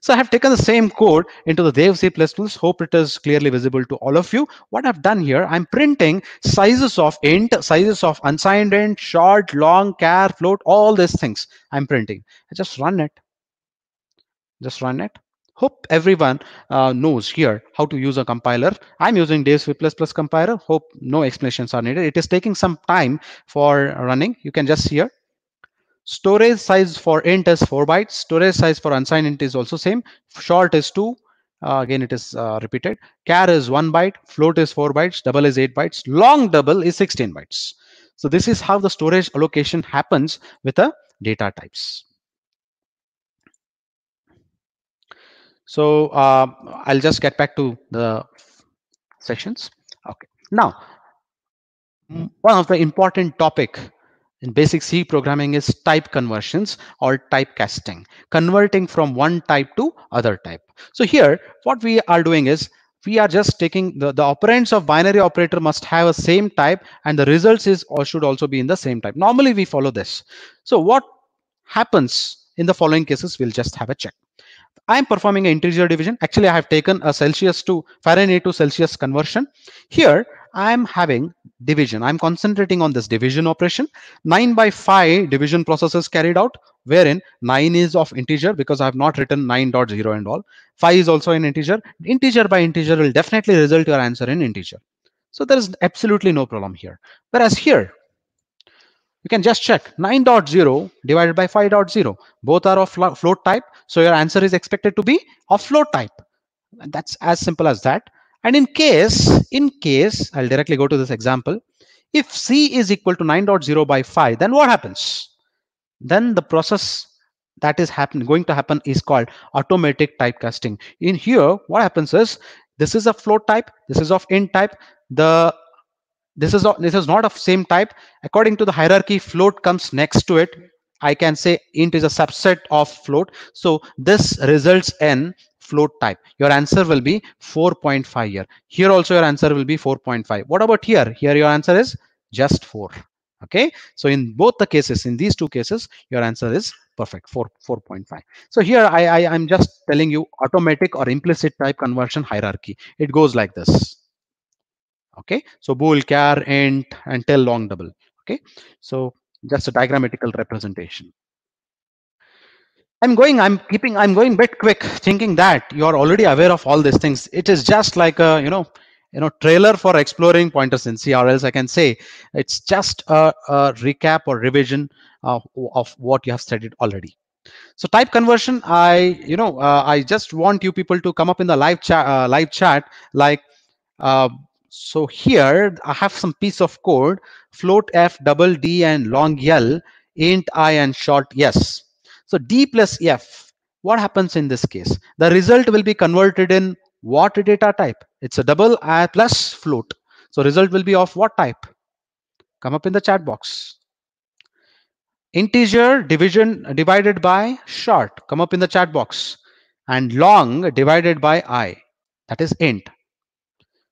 So I have taken the same code into the Dev C++. Hope it is clearly visible to all of you. What I've done here, I'm printing sizes of int, sizes of unsigned int, short, long, char, float, all these things I'm printing. I just run it. Just run it. Hope everyone uh, knows here how to use a compiler. I'm using Dev C++ compiler. Hope no explanations are needed. It is taking some time for running. You can just see here. Storage size for int is 4 bytes. Storage size for unsigned int is also same. Short is 2. Uh, again, it is uh, repeated. Char is 1 byte. Float is 4 bytes. Double is 8 bytes. Long double is 16 bytes. So this is how the storage allocation happens with the data types. So uh, I'll just get back to the sessions. Okay. Now, one of the important topic in basic C programming is type conversions or typecasting, converting from one type to other type. So here, what we are doing is we are just taking the, the operands of binary operator must have a same type and the results is or should also be in the same type. Normally we follow this. So what happens in the following cases, we'll just have a check. I am performing an integer division. Actually, I have taken a Celsius to Fahrenheit to Celsius conversion. Here, I am having division. I'm concentrating on this division operation. 9 by 5 division process is carried out, wherein 9 is of integer because I have not written 9.0 and all. 5 is also an integer. Integer by integer will definitely result your answer in integer. So there is absolutely no problem here. Whereas here, you can just check 9.0 divided by 5.0 both are of float type so your answer is expected to be of float type and that's as simple as that and in case in case i'll directly go to this example. If c is equal to 9.0 by 5 then what happens? Then the process that is happen going to happen is called automatic typecasting in here what happens is this is a float type this is of int type. The this is this is not of same type. According to the hierarchy float comes next to it. I can say int is a subset of float. So this results in float type. Your answer will be 4.5 here. Here also your answer will be 4.5 what about here? Here your answer is just 4 okay? So in both the cases in these two cases your answer is perfect. 4 4.5 so here I, I i'm just telling you automatic or implicit type conversion hierarchy. It goes like this. Okay? So bool char int until long double. Okay? So just a diagrammatical representation i'm going i'm keeping i'm going bit quick thinking that you are already aware of all these things it is just like a you know you know trailer for exploring pointers in c or else i can say it's just a, a recap or revision of, of what you have studied already so type conversion i you know uh, i just want you people to come up in the live chat uh, live chat like uh, so here I have some piece of code, float f, double d, and long l, int i, and short yes. So d plus f, what happens in this case? The result will be converted in what data type? It's a double i plus float. So result will be of what type? Come up in the chat box. Integer division divided by short. Come up in the chat box. And long divided by i. That is int.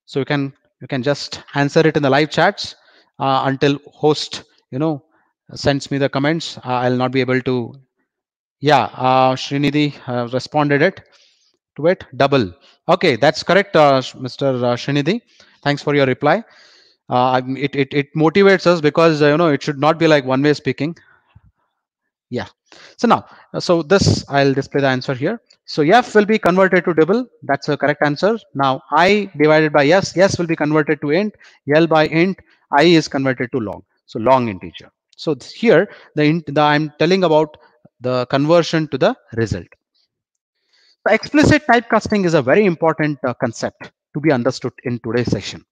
So you can you can just answer it in the live chats uh, until host you know sends me the comments uh, i'll not be able to yeah uh, srinidhi uh, responded it to it double okay that's correct uh, mr uh, srinidhi thanks for your reply uh, it, it it motivates us because uh, you know it should not be like one way speaking yeah so now so this i'll display the answer here so f will be converted to double. That's a correct answer. Now i divided by s, yes will be converted to int. L by int, i is converted to long. So long integer. So here the, int, the I'm telling about the conversion to the result. So explicit typecasting is a very important uh, concept to be understood in today's session.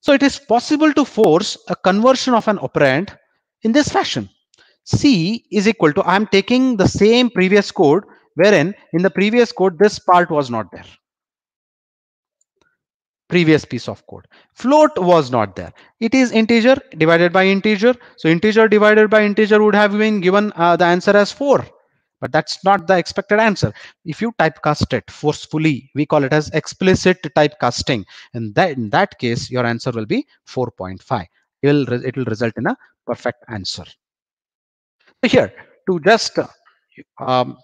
So it is possible to force a conversion of an operand in this fashion. C is equal to, I'm taking the same previous code wherein in the previous code this part was not there previous piece of code. Float was not there. It is integer divided by integer. So integer divided by integer would have been given uh, the answer as 4 but that's not the expected answer. If you typecast it forcefully we call it as explicit typecasting. And that in that case your answer will be 4.5 it will it will result in a perfect answer. So here to just um,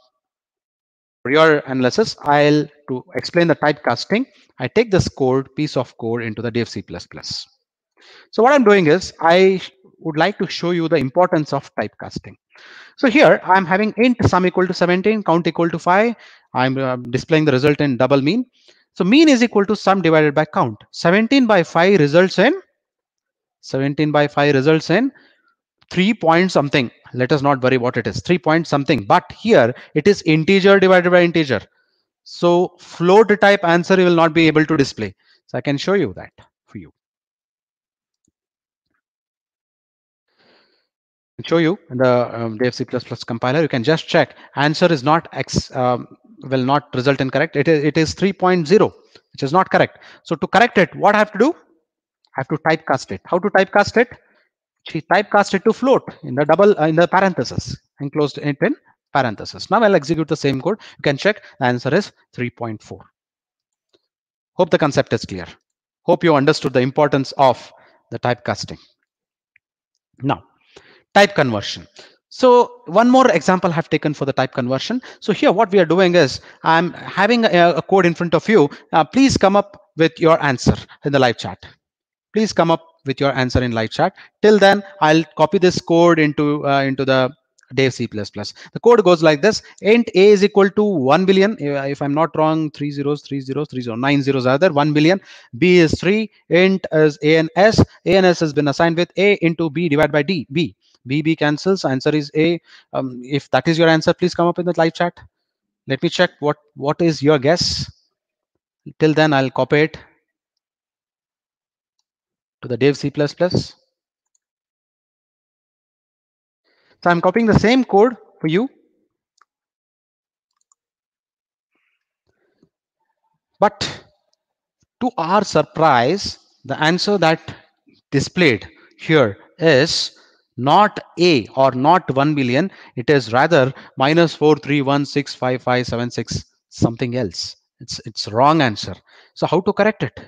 your analysis, I'll to explain the typecasting, I take this code, piece of code into the Dev C++. So what I'm doing is I would like to show you the importance of typecasting. So here I'm having int sum equal to 17, count equal to 5. I'm uh, displaying the result in double mean. So mean is equal to sum divided by count. 17 by 5 results in 17 by 5 results in 3 point something. Let us not worry what it is. 3 point something. But here it is integer divided by integer. So float type answer you will not be able to display. So I can show you that for you. show you the um, Dev C++ compiler. You can just check. Answer is not X um, will not result in correct. It is it is 3.0, which is not correct. So to correct it, what I have to do? I have to typecast it. How to typecast it? She typecast it to float in the double uh, in the parenthesis, enclosed it in parenthesis. Now I'll execute the same code. You can check. The answer is 3.4. Hope the concept is clear. Hope you understood the importance of the typecasting. Now, type conversion. So one more example I've taken for the type conversion. So here what we are doing is I'm having a, a code in front of you. Uh, please come up with your answer in the live chat. Please come up with your answer in live chat. Till then, I'll copy this code into uh, into the Dev C++. The code goes like this. Int a is equal to 1 billion. Uh, if I'm not wrong, three zeros, three zeros, three zeros, nine zeros are there. 1 billion. B is 3. Int is a and s. A and s has been assigned with a into b divided by d. b. b, b cancels. Answer is a. Um, if that is your answer, please come up in the live chat. Let me check what, what is your guess. Till then, I'll copy it to the dev C++. So I'm copying the same code for you. But to our surprise, the answer that displayed here is not A or not 1 billion. It is rather minus 4316556 something else. It's, it's wrong answer. So how to correct it?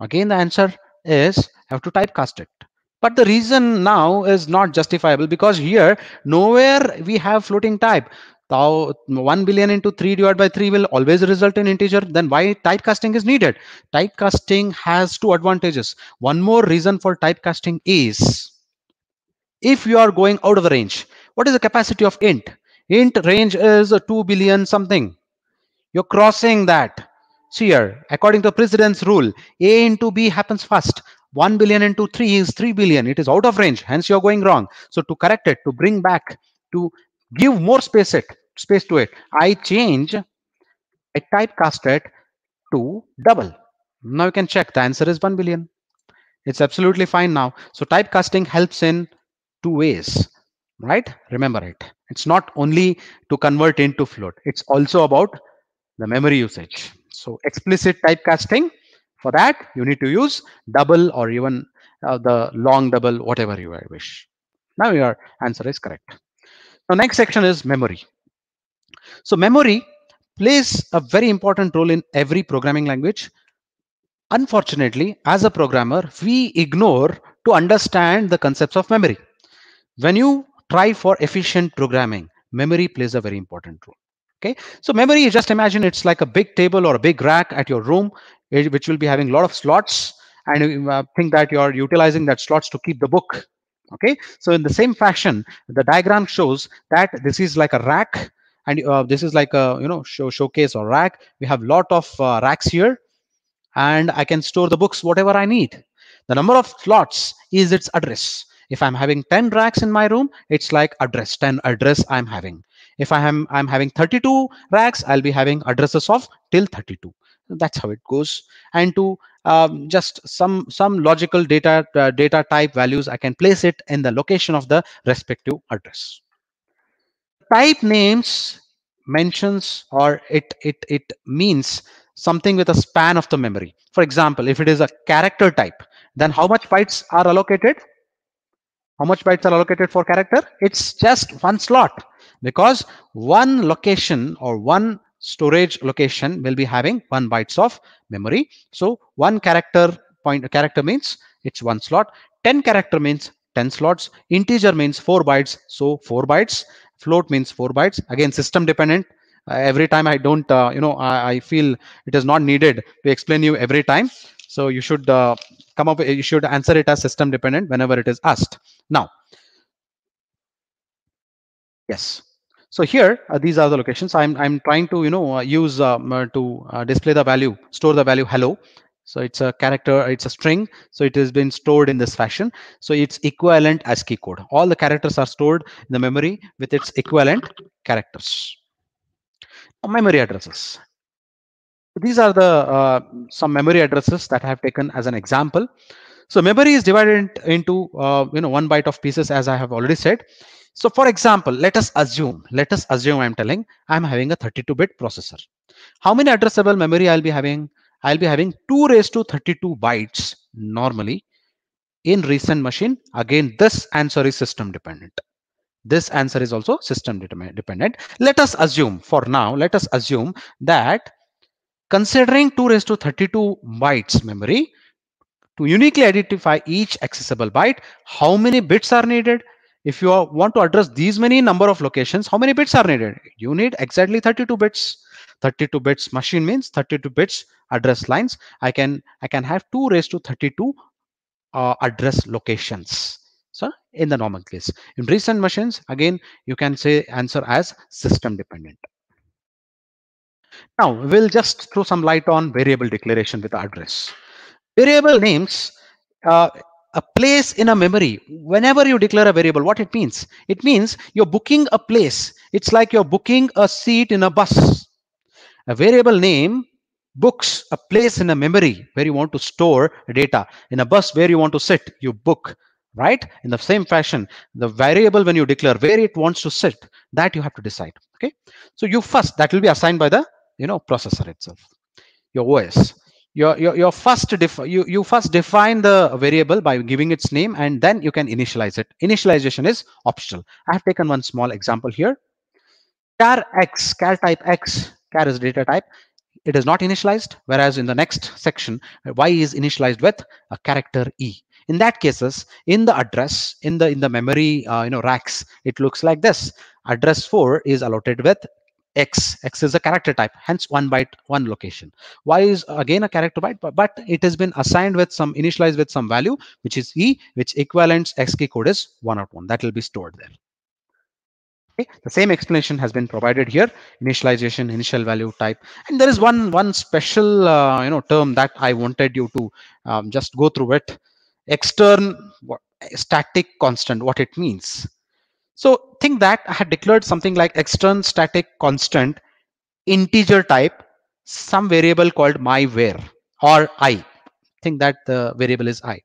Again, the answer is have to typecast it. But the reason now is not justifiable because here nowhere we have floating type. Now 1 billion into 3 divided by 3 will always result in integer. Then why typecasting is needed? Typecasting has two advantages. One more reason for typecasting is if you are going out of the range. What is the capacity of int? Int range is a 2 billion something. You're crossing that. See here, according to precedence rule, A into B happens first. 1 billion into 3 is 3 billion. It is out of range. Hence, you're going wrong. So to correct it, to bring back, to give more space it space to it, I change, I typecast it to double. Now you can check. The answer is 1 billion. It's absolutely fine now. So typecasting helps in two ways, right? Remember it. It's not only to convert into float. It's also about the memory usage. So explicit typecasting for that, you need to use double or even uh, the long double, whatever you wish. Now your answer is correct. Now next section is memory. So memory plays a very important role in every programming language. Unfortunately, as a programmer, we ignore to understand the concepts of memory. When you try for efficient programming, memory plays a very important role. Okay, so memory, just imagine it's like a big table or a big rack at your room, eh, which will be having a lot of slots. And you uh, think that you're utilizing that slots to keep the book. Okay, so in the same fashion, the diagram shows that this is like a rack, and uh, this is like a you know show, showcase or rack. We have lot of uh, racks here, and I can store the books whatever I need. The number of slots is its address. If I'm having 10 racks in my room, it's like address, 10 address I'm having. If I am I'm having 32 racks, I'll be having addresses of till 32. That's how it goes. And to um, just some some logical data uh, data type values, I can place it in the location of the respective address. Type names mentions or it it it means something with a span of the memory. For example, if it is a character type, then how much bytes are allocated? How much bytes are allocated for character? It's just one slot because one location or one storage location will be having one bytes of memory. So one character point character means it's one slot. 10 character means 10 slots. Integer means 4 bytes. So 4 bytes. Float means 4 bytes. Again, system dependent. Uh, every time I don't, uh, you know, I, I, feel it is not needed to explain you every time. So you should uh, come up, you should answer it as system dependent whenever it is asked. Now, yes. So here, uh, these are the locations. I'm, I'm trying to, you know, uh, use um, uh, to uh, display the value, store the value hello. So it's a character, it's a string. So it has been stored in this fashion. So it's equivalent ASCII code. All the characters are stored in the memory with its equivalent characters. Memory addresses. These are the uh, some memory addresses that I have taken as an example. So memory is divided into uh, you know one byte of pieces as I have already said. So for example, let us assume, let us assume I'm telling I'm having a 32-bit processor. How many addressable memory I'll be having? I'll be having 2 raised to 32 bytes normally in recent machine. Again, this answer is system dependent. This answer is also system dependent. Let us assume for now, let us assume that considering 2 raised to 32 bytes memory, to uniquely identify each accessible byte, how many bits are needed? If you want to address these many number of locations, how many bits are needed? You need exactly 32 bits. 32 bits machine means 32 bits address lines. I can I can have 2 raised to 32 uh, address locations. So in the normal case, in recent machines, again, you can say answer as system dependent. Now we'll just throw some light on variable declaration with address. Variable names uh, a place in a memory. Whenever you declare a variable what it means? It means you're booking a place. It's like you're booking a seat in a bus. A variable name books a place in a memory where you want to store data. In a bus where you want to sit you book right? In the same fashion the variable when you declare where it wants to sit that you have to decide okay? So you first that will be assigned by the you know processor itself your os your, your, your first you, you first define the variable by giving its name and then you can initialize it. Initialization is optional. I have taken one small example here. Char X, char type X, char is data type. It is not initialized, whereas in the next section, Y is initialized with a character E. In that cases, in the address, in the in the memory, uh, you know, racks, it looks like this. Address 4 is allotted with x x is a character type hence one byte one location. Y is again a character byte but, but it has been assigned with some initialized with some value which is e which equivalents ASCII code is one out one. That will be stored there. Okay? The same explanation has been provided here initialization initial value type. And there is one one special uh, you know term that i wanted you to um, just go through it extern static constant what it means so think that I had declared something like extern static constant integer type, some variable called my where or i. Think that the variable is i.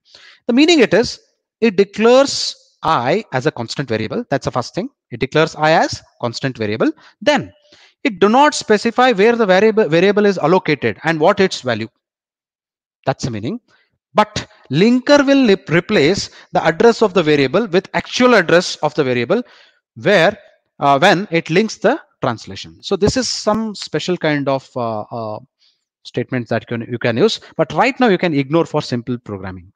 The meaning it is, it declares i as a constant variable. That's the first thing. It declares i as constant variable. Then it do not specify where the variable variable is allocated and what its value. That's the meaning. But linker will replace the address of the variable with actual address of the variable where uh, when it links the translation. So this is some special kind of uh, uh, statements that can, you can use. But right now you can ignore for simple programming.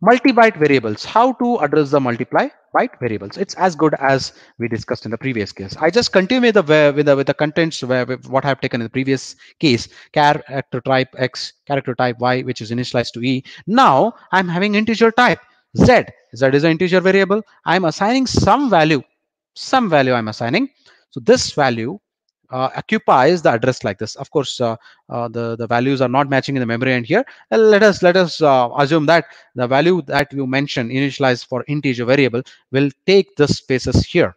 Multi-byte variables. How to address the multiply byte variables? It's as good as we discussed in the previous case. I just continue with the with the, with the contents where with what i have taken in the previous case. Character type x character type y which is initialized to e. Now i'm having integer type z. Z is an integer variable. I'm assigning some value. Some value i'm assigning. So this value uh, occupies the address like this. Of course, uh, uh, the the values are not matching in the memory end here. let us let us uh, assume that the value that you mentioned initialized for integer variable will take the spaces here.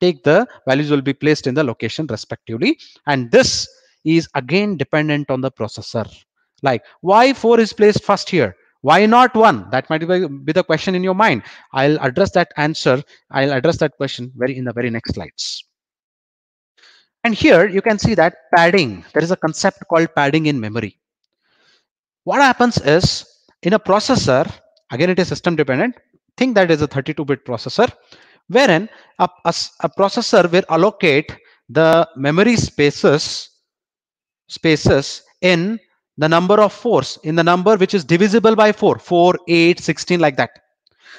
Take the values will be placed in the location respectively, and this is again dependent on the processor. Like why 4 is placed first here? Why not 1? That might be the question in your mind. I'll address that answer. I'll address that question very in the very next slides. And here you can see that padding, there is a concept called padding in memory. What happens is in a processor, again, it is system dependent. Think that is a 32-bit processor, wherein a, a, a processor will allocate the memory spaces spaces in the number of fours in the number which is divisible by 4 4 8 16 like that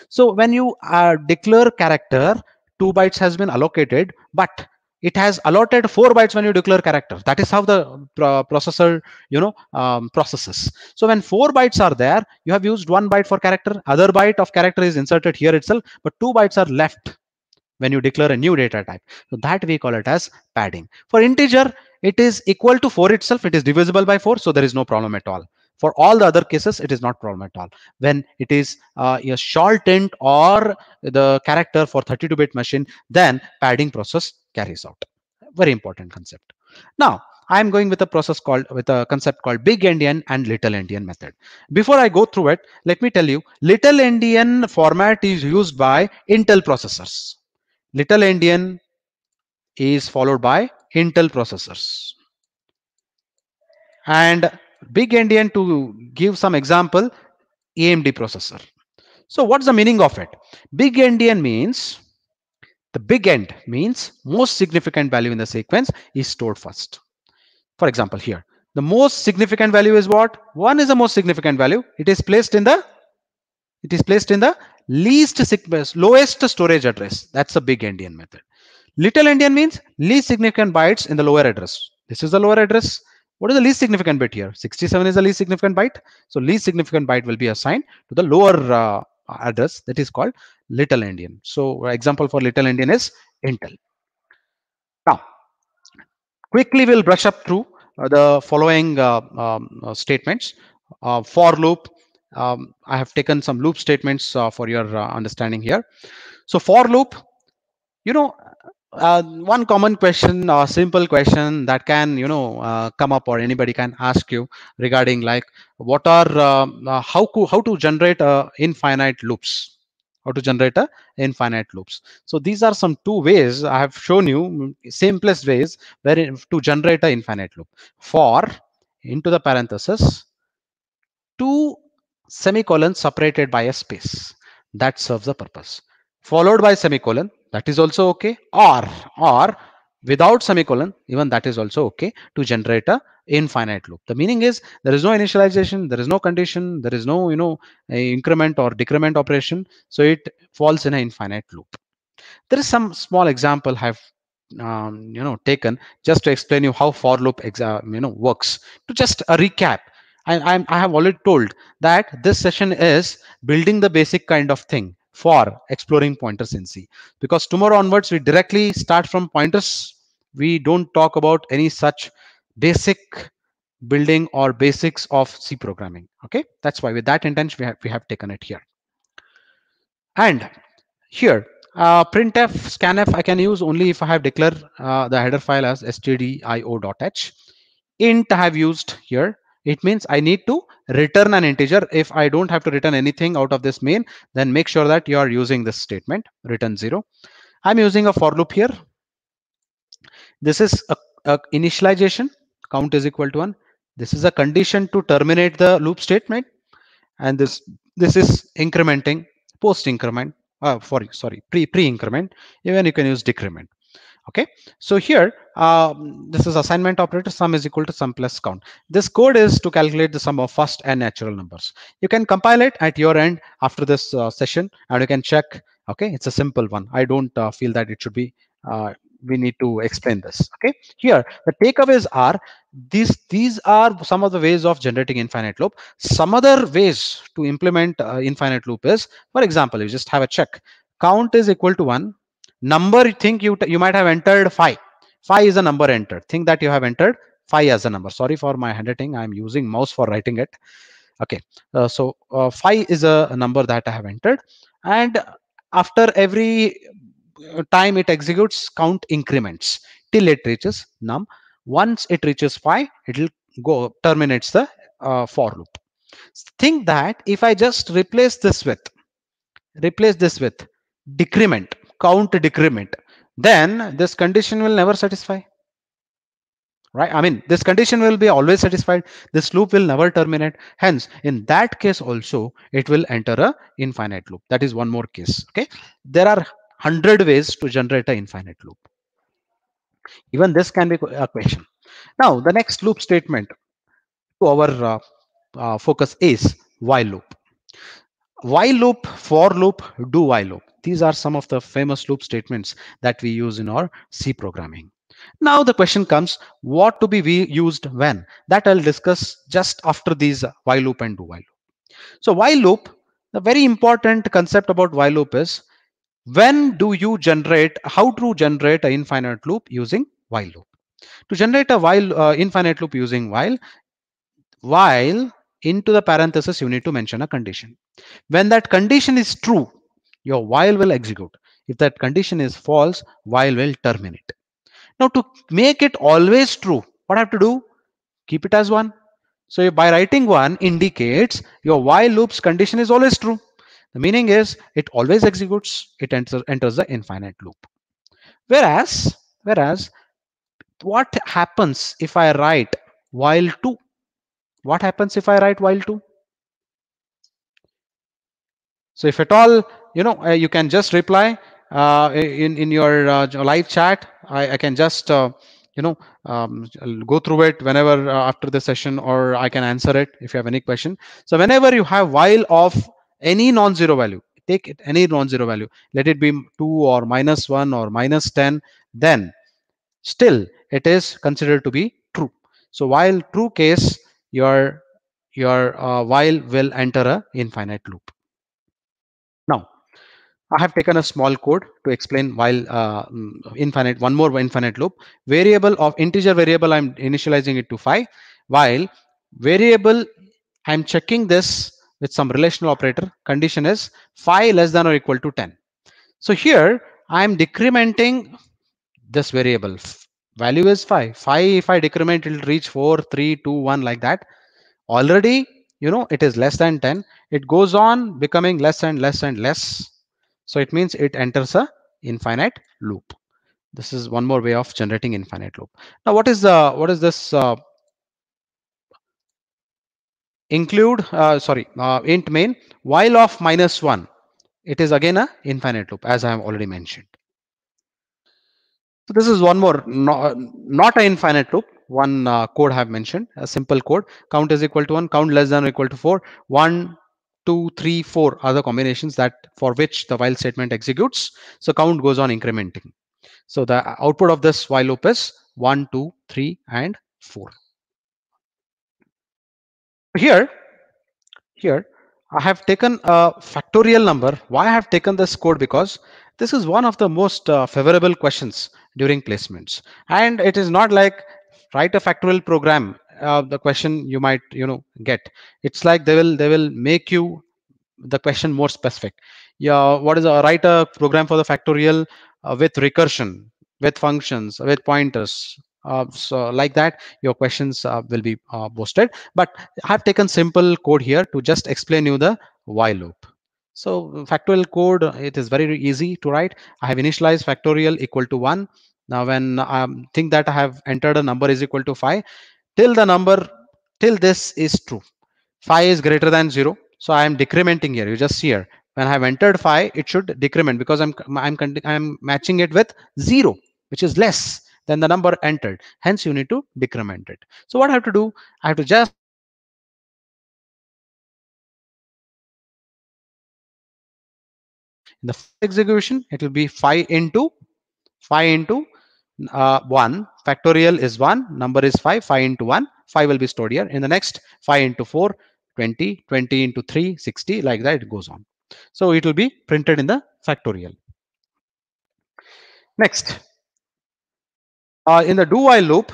so when you uh, declare character 2 bytes has been allocated but it has allotted four bytes when you declare character. That is how the pro processor, you know, um, processes. So when four bytes are there, you have used one byte for character. Other byte of character is inserted here itself, but two bytes are left when you declare a new data type. So that we call it as padding. For integer, it is equal to four itself. It is divisible by four, so there is no problem at all. For all the other cases, it is not problem at all. When it is uh, a shortened or the character for 32-bit machine, then padding process carries out. Very important concept. Now, I'm going with a process called with a concept called big endian and little endian method. Before I go through it, let me tell you, little endian format is used by Intel processors. Little endian is followed by Intel processors. And big endian to give some example, AMD processor. So what's the meaning of it? Big endian means the big end means most significant value in the sequence is stored first. For example, here, the most significant value is what? One is the most significant value. It is placed in the it is placed in the least lowest storage address. That's a big endian method. Little endian means least significant bytes in the lower address. This is the lower address. What is the least significant bit here? 67 is the least significant byte. So least significant byte will be assigned to the lower uh, address that is called little endian. So example for little endian is Intel. Now, quickly we'll brush up through uh, the following uh, um, uh, statements. Uh, for loop, um, I have taken some loop statements uh, for your understanding here. So for loop, you know, uh, one common question or simple question that can you know uh, come up or anybody can ask you regarding like what are um, uh, how how to generate infinite loops? How to generate a infinite loops? So these are some two ways i have shown you mm, simplest ways where to generate an infinite loop. For into the parenthesis two semicolons separated by a space. That serves the purpose. Followed by semicolon that is also okay. Or or without semicolon even that is also okay to generate a infinite loop. The meaning is there is no initialization there is no condition there is no you know increment or decrement operation so it falls in an infinite loop. There is some small example i've um, you know taken just to explain you how for loop you know works. To just a recap I, I'm, I have already told that this session is building the basic kind of thing for exploring pointers in C. Because tomorrow onwards, we directly start from pointers. We don't talk about any such basic building or basics of C programming. Okay, that's why with that intention, we have, we have taken it here. And here, uh, printf, scanf, I can use only if I have declared uh, the header file as stdio.h. Int I have used here it means I need to return an integer. If I don't have to return anything out of this main, then make sure that you are using this statement, return zero. I'm using a for loop here. This is a, a initialization, count is equal to one. This is a condition to terminate the loop statement. And this, this is incrementing, post increment, uh, for, sorry, pre, pre increment. Even you can use decrement okay so here um, this is assignment operator sum is equal to sum plus count. This code is to calculate the sum of first and natural numbers. You can compile it at your end after this uh, session and you can check okay? It's a simple one. I don't uh, feel that it should be uh, we need to explain this okay? Here the takeaways are these these are some of the ways of generating infinite loop. Some other ways to implement uh, infinite loop is for example you just have a check. Count is equal to one. Number you think you you might have entered 5 5 is a number entered. Think that you have entered 5 as a number. Sorry for my handwriting. I'm using mouse for writing it. Okay. Uh, so uh, 5 is a, number that i have entered. And after every uh, time it executes count increments till it reaches num. Once it reaches 5 it will go terminates the uh, for loop. Think that if i just replace this with replace this with decrement count decrement then this condition will never satisfy right? I mean this condition will be always satisfied. This loop will never terminate. Hence in that case also it will enter a infinite loop. That is one more case okay? There are 100 ways to generate an infinite loop. Even this can be a question. Now the next loop statement to our uh, uh, focus is while loop. While loop for loop do while loop These are some of the famous loop statements that we use in our C programming. Now the question comes, what to be used when? That I'll discuss just after these while loop and do while loop. So while loop, the very important concept about while loop is when do you generate, how to generate an infinite loop using while loop. To generate a while uh, infinite loop using while, while into the parenthesis, you need to mention a condition. When that condition is true, your while will execute. If that condition is false, while will terminate. Now to make it always true, what I have to do? Keep it as one. So by writing one indicates your while loop's condition is always true. The meaning is it always executes, it enters, enters the infinite loop. Whereas, whereas what happens if I write while two? What happens if I write while two? So if at all, you know, uh, you can just reply uh, in, in your uh, live chat. I, I can just, uh, you know, um, go through it whenever uh, after the session or I can answer it if you have any question. So whenever you have while of any non-zero value, take it any non-zero value, let it be 2 or minus 1 or minus 10, then still it is considered to be true. So while true case, your your uh, while will enter a infinite loop. I have taken a small code to explain while uh, mm, infinite, one more infinite loop. Variable of integer variable, I'm initializing it to 5. While variable, I'm checking this with some relational operator. Condition is 5 less than or equal to 10. So here, I'm decrementing this variable value is 5 5 if i decrement it will reach 4 3 2 1 like that already you know it is less than 10 it goes on becoming less and less and less so it means it enters a infinite loop this is one more way of generating infinite loop now what is the what is this uh, include uh, sorry uh, int main while of minus 1 it is again a infinite loop as i have already mentioned so this is one more, not, not an infinite loop. One uh, code I have mentioned, a simple code. Count is equal to one, count less than or equal to four. One, two, three, four the combinations that for which the while statement executes. So count goes on incrementing. So the output of this while loop is one, two, three, and four. Here, here I have taken a factorial number. Why I have taken this code? Because this is one of the most uh, favorable questions during placements. And it is not like write a factorial program, uh, the question you might, you know, get. It's like they will, they will make you the question more specific. Yeah, what is a write a program for the factorial uh, with recursion, with functions, with pointers, uh, so like that your questions uh, will be uh, posted. But i've taken simple code here to just explain you the while loop. So factorial code it is very easy to write. I have initialized factorial equal to 1 now when i um, think that i have entered a number is equal to 5 till the number till this is true. 5 is greater than 0 so i am decrementing here. You just see here. When i have entered 5 it should decrement because i'm i'm i'm matching it with 0 which is less than the number entered. Hence, you need to decrement it. So what I have to do, I have to just in the execution, it will be phi into phi into uh, 1 factorial is 1 number is 5 5 into 1 5 will be stored here in the next 5 into 4 20 20 into 3 60 like that it goes on so it will be printed in the factorial next uh, in the do while loop,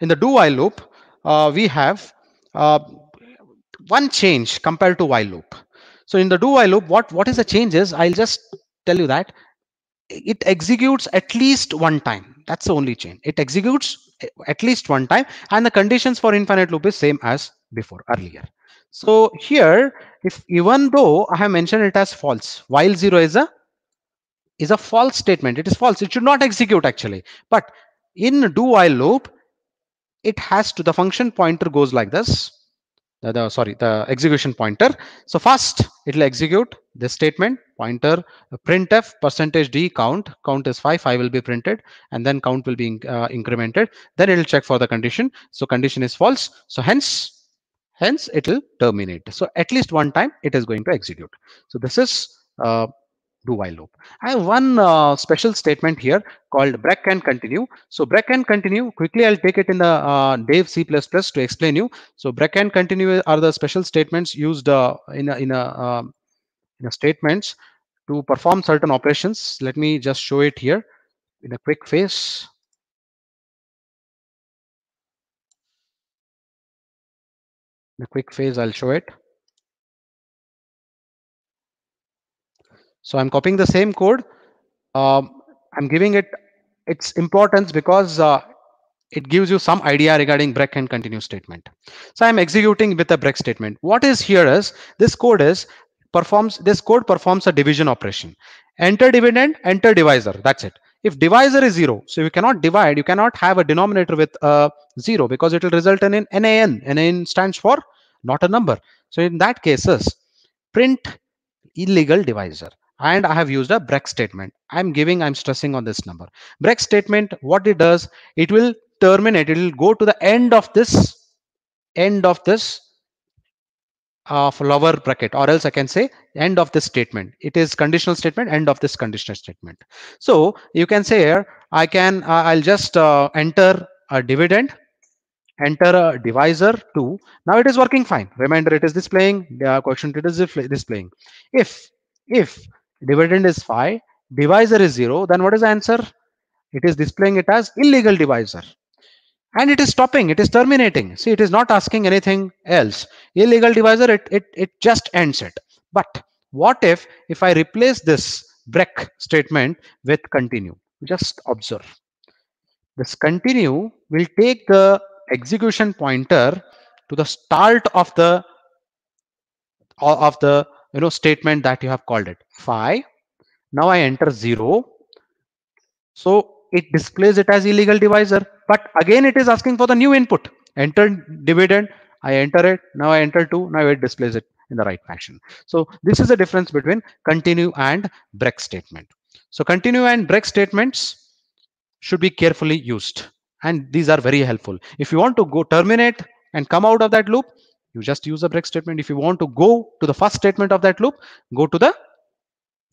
in the do while loop, uh, we have uh, one change compared to while loop. So in the do while loop, what, what is the changes? I'll just tell you that it executes at least one time. That's the only change. It executes eh, at least one time and the conditions for infinite loop is same as before earlier. So here, if even though I have mentioned it as false, while zero is a is a false statement. It is false. It should not execute actually. But in do while loop, it has to the function pointer goes like this. The, the, sorry, the execution pointer. So first it will execute this statement pointer printf percentage d count. Count is five. Five will be printed, and then count will be uh, incremented. Then it will check for the condition. So condition is false. So hence hence it will terminate so at least one time it is going to execute so this is uh, do while loop. I have one uh, special statement here called break and continue. So break and continue quickly i'll take it in the uh, Dev C++ to explain you. So break and continue are the special statements used uh, in a, in a um, in a statements to perform certain operations. Let me just show it here in a quick phase the quick phase I'll show it. So I'm copying the same code. Um, I'm giving it its importance because uh, it gives you some idea regarding break and continue statement. So I'm executing with a break statement. What is here is this code is performs this code performs a division operation. Enter dividend, enter divisor. That's it. If divisor is zero, so you cannot divide, you cannot have a denominator with a zero because it will result in an NaN. NaN stands for not a number. So in that cases, print illegal divisor and I have used a break statement. I'm giving, I'm stressing on this number. Break statement, what it does, it will terminate, it will go to the end of this, end of this of lower bracket or else I can say end of this statement. It is conditional statement, end of this conditional statement. So you can say here, I can, uh, I'll just uh, enter a dividend, enter a divisor 2. Now it is working fine. Remember, it is displaying, the quotient it is displaying. If, if dividend is 5, divisor is 0, then what is the answer? It is displaying it as illegal divisor. And it is stopping it is terminating. See it is not asking anything else. Illegal divisor it it, it just ends it. But what if if i replace this break statement with continue? Just observe. This continue will take the execution pointer to the start of the of the you know statement that you have called it. Phi now i enter 0 so it displays it as illegal divisor. But again it is asking for the new input. Enter dividend. I enter it. Now i enter 2 now it displays it in the right fashion. So this is the difference between continue and break statement. So continue and break statements should be carefully used. And these are very helpful. If you want to go terminate and come out of that loop you just use a break statement if you want to go to the first statement of that loop go to the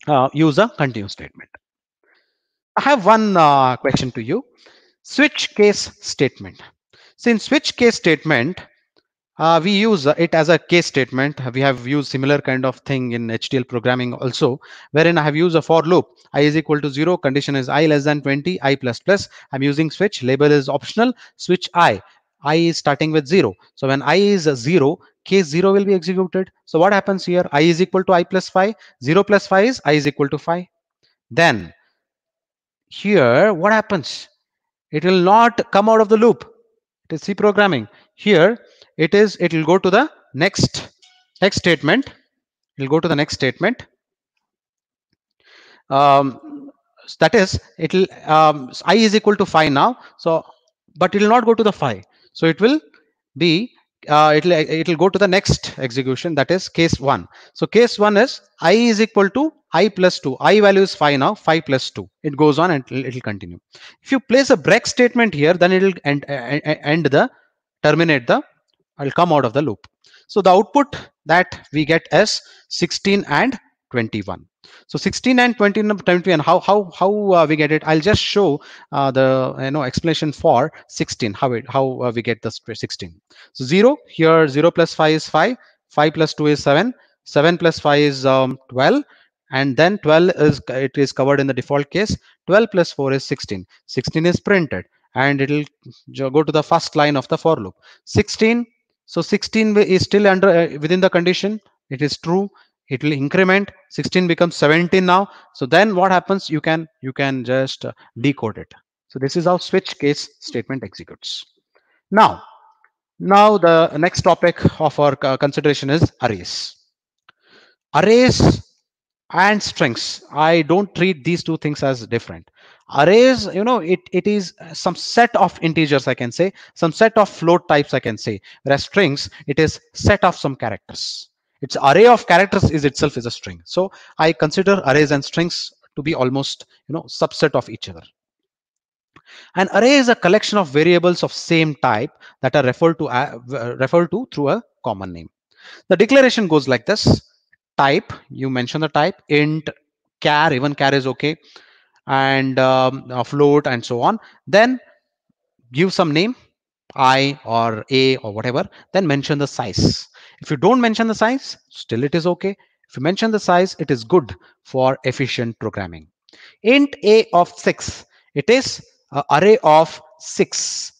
uh, use a continue statement I have one uh, question to you. Switch case statement. Since switch case statement, uh, we use it as a case statement. We have used similar kind of thing in HDL programming also, wherein I have used a for loop. i is equal to 0, condition is i less than 20, i plus plus. I'm using switch, label is optional, switch i. i is starting with 0. So when i is 0, case 0 will be executed. So what happens here? i is equal to i plus 5. 0 plus 5 is i is equal to 5. Then here what happens it will not come out of the loop it is c programming here it is it will go to the next next statement it will go to the next statement um, that is it will um, i is equal to 5 now so but it will not go to the 5 so it will be uh, it'll it'll go to the next execution that is case one. So case one is i is equal to i plus 2 i value is 5 now 5 plus 2 it goes on and it'll, it'll continue. If you place a break statement here then it'll end, uh, uh, uh, end the terminate the i'll come out of the loop. So the output that we get is 16 and 21 so 16 and 20 21 how how how uh, we get it? I'll just show uh, the you know explanation for 16 how it how uh, we get the 16 so 0 here 0 plus 5 is 5 5 plus 2 is 7 7 plus 5 is um, 12 and then 12 is it is covered in the default case 12 plus 4 is 16 16 is printed and it will go to the first line of the for loop. 16 so 16 is still under uh, within the condition. It is true it will increment. 16 becomes 17 now. So then what happens? You can you can just uh, decode it. So this is how switch case statement executes. Now now the next topic of our consideration is arrays. Arrays and strings. I don't treat these two things as different. Arrays you know it it is some set of integers i can say some set of float types i can say. Whereas strings it is set of some characters its array of characters is itself is a string so i consider arrays and strings to be almost you know subset of each other An array is a collection of variables of same type that are referred to uh, referred to through a common name. The declaration goes like this: type, you mention the type, int, char, even char is okay, and um, float and so on. Then give some name, i or a or whatever. Then mention the size. If you don't mention the size, still it is okay. If you mention the size, it is good for efficient programming. Int a of 6, it is an array of 6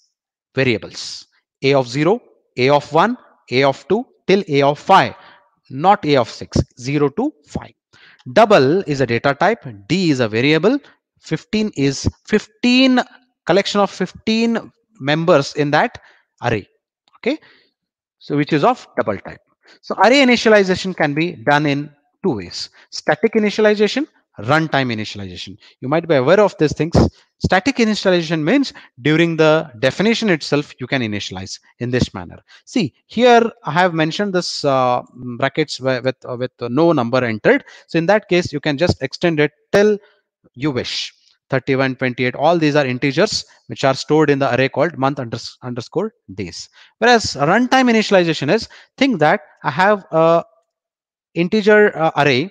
variables. a of 0, a of 1, a of 2 till a of 5, not a of 6, 0 to 5. Double is a data type, d is a variable, 15 is 15 collection of 15 members in that array. Okay, so which is of double type. So array initialization can be done in two ways. Static initialization, runtime initialization. You might be aware of these things. Static initialization means during the definition itself, you can initialize in this manner. See, here I have mentioned this uh, brackets with, uh, with no number entered. So in that case, you can just extend it till you wish. 31 28 all these are integers which are stored in the array called month underscore days. Whereas runtime initialization is think that i have a integer uh, array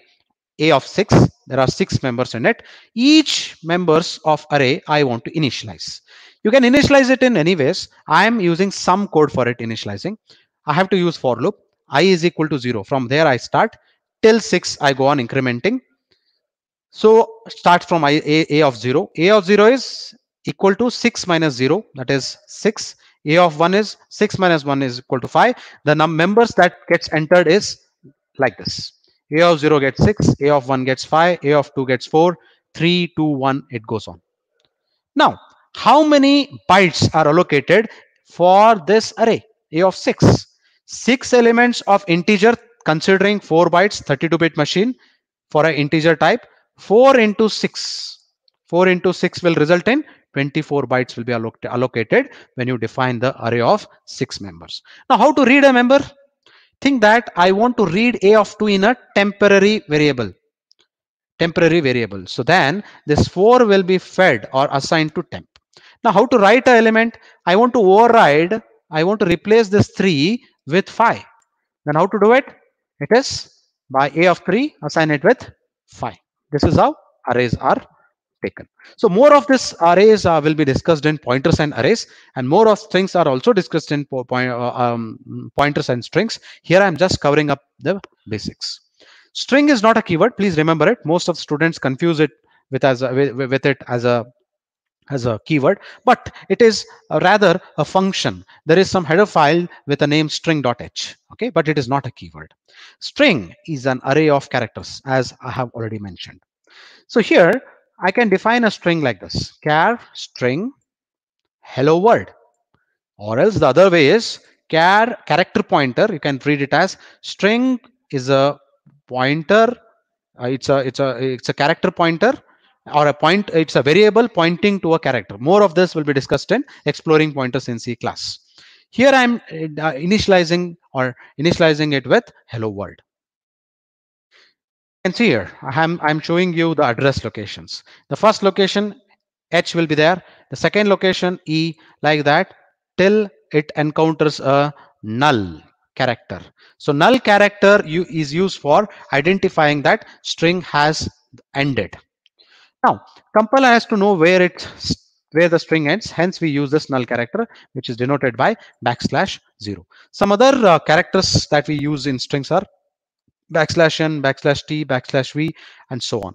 a of 6 there are six members in it. Each members of array i want to initialize. You can initialize it in any ways. I am using some code for it initializing. I have to use for loop. I is equal to 0 from there i start. Till 6 i go on incrementing so start from I, a, a of 0. a of 0 is equal to 6 minus 0, that is 6. a of 1 is 6 minus 1 is equal to 5. The num members that gets entered is like this. a of 0 gets 6, a of 1 gets 5, a of 2 gets 4, 3, 2, 1, it goes on. Now, how many bytes are allocated for this array? a of 6. 6 elements of integer considering 4 bytes 32-bit machine for an integer type 4 into 6 4 into 6 will result in 24 bytes will be allocated when you define the array of six members. Now how to read a member? Think that i want to read a of 2 in a temporary variable. Temporary variable. So then this 4 will be fed or assigned to temp. Now how to write an element? I want to override i want to replace this 3 with 5 then how to do it? It is by a of 3 assign it with 5 this is how arrays are taken. So more of this arrays uh, will be discussed in pointers and arrays and more of things are also discussed in po point, uh, um, pointers and strings. Here I'm just covering up the basics. String is not a keyword. Please remember it. Most of students confuse it with as a, with, with it as a as a keyword, but it is rather a function. There is some header file with a name string.h, okay, but it is not a keyword. String is an array of characters, as I have already mentioned. So here, I can define a string like this, char string hello world. Or else the other way is char character pointer. You can read it as string is a pointer. Uh, it's a it's a it's a character pointer or a point it's a variable pointing to a character. More of this will be discussed in exploring pointers in c class. Here i'm uh, initializing or initializing it with hello world. You can see here i'm i'm showing you the address locations. The first location h will be there. The second location e like that till it encounters a null character. So null character you is used for identifying that string has ended now, compiler has to know where it where the string ends. Hence, we use this null character, which is denoted by backslash zero. Some other uh, characters that we use in strings are backslash n, backslash t, backslash v, and so on.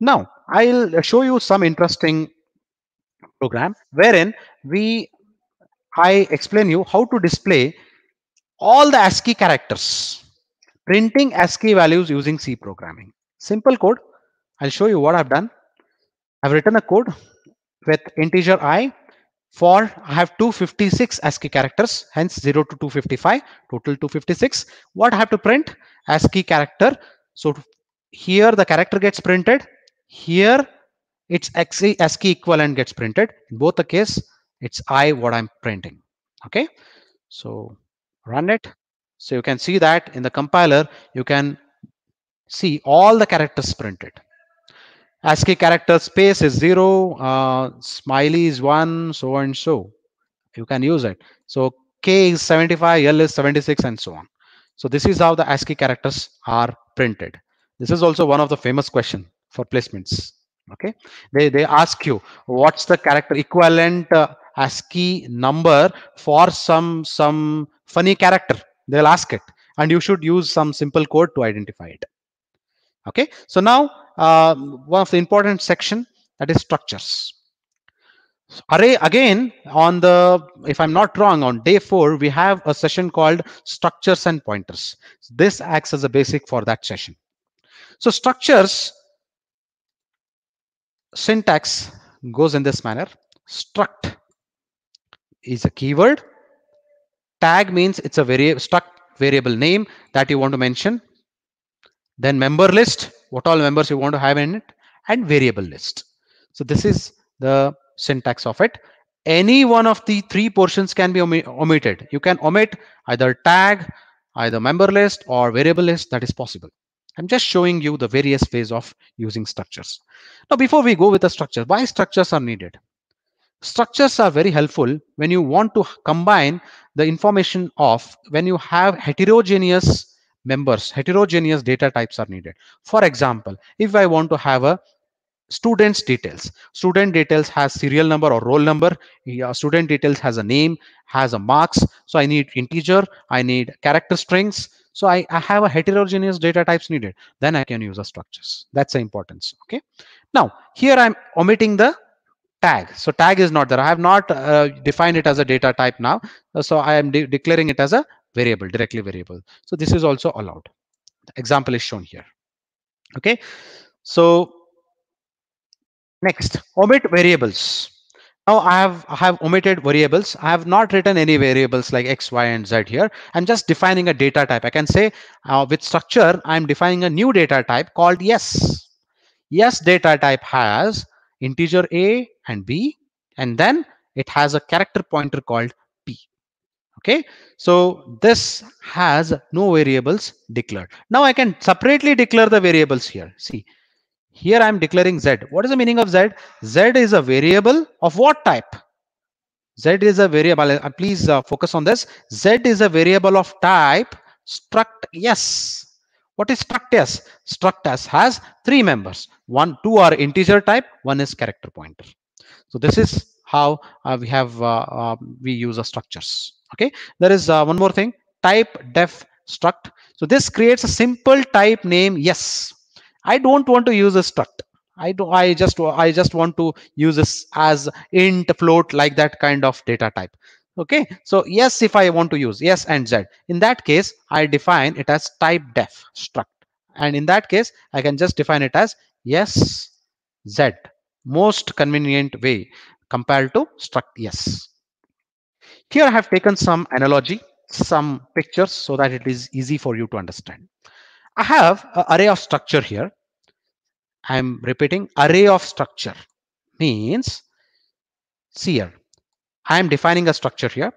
Now, I'll show you some interesting program wherein we I explain you how to display all the ASCII characters, printing ASCII values using C programming. Simple code. I'll show you what I've done. I've written a code with integer i for I have 256 ASCII characters, hence 0 to 255, total 256. What I have to print? ASCII character. So here the character gets printed. Here its ASCII, equivalent gets printed. In both the case, it's I what I'm printing. Okay. So run it. So you can see that in the compiler, you can see all the characters printed. ASCII character space is zero, uh, smiley is one, so and so. You can use it. So K is 75, L is 76, and so on. So this is how the ASCII characters are printed. This is also one of the famous question for placements. Okay, they they ask you what's the character equivalent uh, ASCII number for some some funny character. They'll ask it, and you should use some simple code to identify it. Okay, so now uh, one of the important section that is structures. array again on the if i'm not wrong on day four we have a session called structures and pointers. This acts as a basic for that session. So structures syntax goes in this manner. Struct is a keyword. Tag means it's a variable struct variable name that you want to mention then member list what all members you want to have in it and variable list. So this is the syntax of it. Any one of the three portions can be omi omitted. You can omit either tag either member list or variable list. That is possible. I'm just showing you the various ways of using structures. Now before we go with the structure why structures are needed? Structures are very helpful when you want to combine the information of when you have heterogeneous members heterogeneous data types are needed. For example if i want to have a students details student details has serial number or roll number yeah, student details has a name has a marks so i need integer i need character strings so I, I have a heterogeneous data types needed. Then i can use the structures. That's the importance okay? Now here i'm omitting the tag. So tag is not there. I have not uh, defined it as a data type now. So i am de declaring it as a variable directly variable. So this is also allowed. The example is shown here. Okay? So next omit variables. Now i have i have omitted variables. I have not written any variables like x y and z here. I'm just defining a data type. I can say uh, with structure i'm defining a new data type called yes. Yes data type has integer a and b and then it has a character pointer called okay? So this has no variables declared. Now i can separately declare the variables here. See here i'm declaring z. What is the meaning of z? Z is a variable of what type? Z is a variable. Uh, please uh, focus on this. Z is a variable of type struct yes what is struct s? Struct s has three members. One two are integer type one is character pointer. So this is how uh, we have uh, uh, we use the structures okay there is uh, one more thing. Type def struct. So this creates a simple type name yes. I don't want to use a struct. I do i just i just want to use this as int float like that kind of data type. Okay so yes if i want to use yes and z. In that case i define it as type def struct. And in that case i can just define it as yes z. Most convenient way compared to struct yes here i have taken some analogy some pictures so that it is easy for you to understand i have an array of structure here i'm repeating array of structure means see here I am defining a structure here.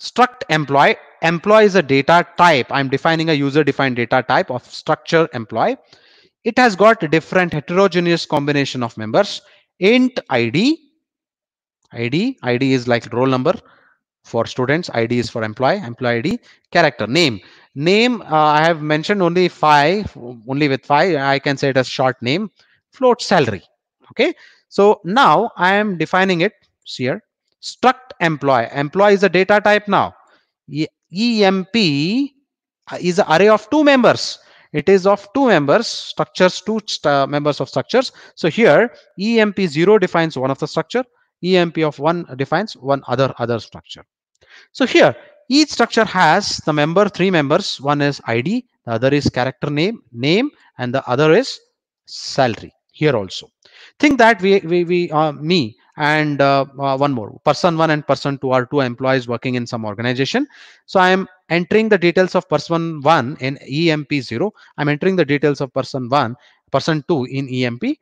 Struct employee. Employee is a data type. I'm defining a user defined data type of structure employee. It has got a different heterogeneous combination of members. Int ID. ID. ID is like roll number for students. ID is for employee. Employee ID. Character. Name. Name. Uh, I have mentioned only five. Only with five. I can say it as short name. Float salary. Okay. So now I am defining it here struct employee employee is a data type now emp is an array of two members it is of two members structures two st members of structures so here emp0 defines one of the structure emp of one defines one other other structure so here each structure has the member three members. One is id the other is character name name and the other is salary. Here also. Think that we we, we uh, me and uh, uh, one more. Person one and person two are two employees working in some organization. So i am entering the details of person one in emp0 i'm entering the details of person one person two in emp2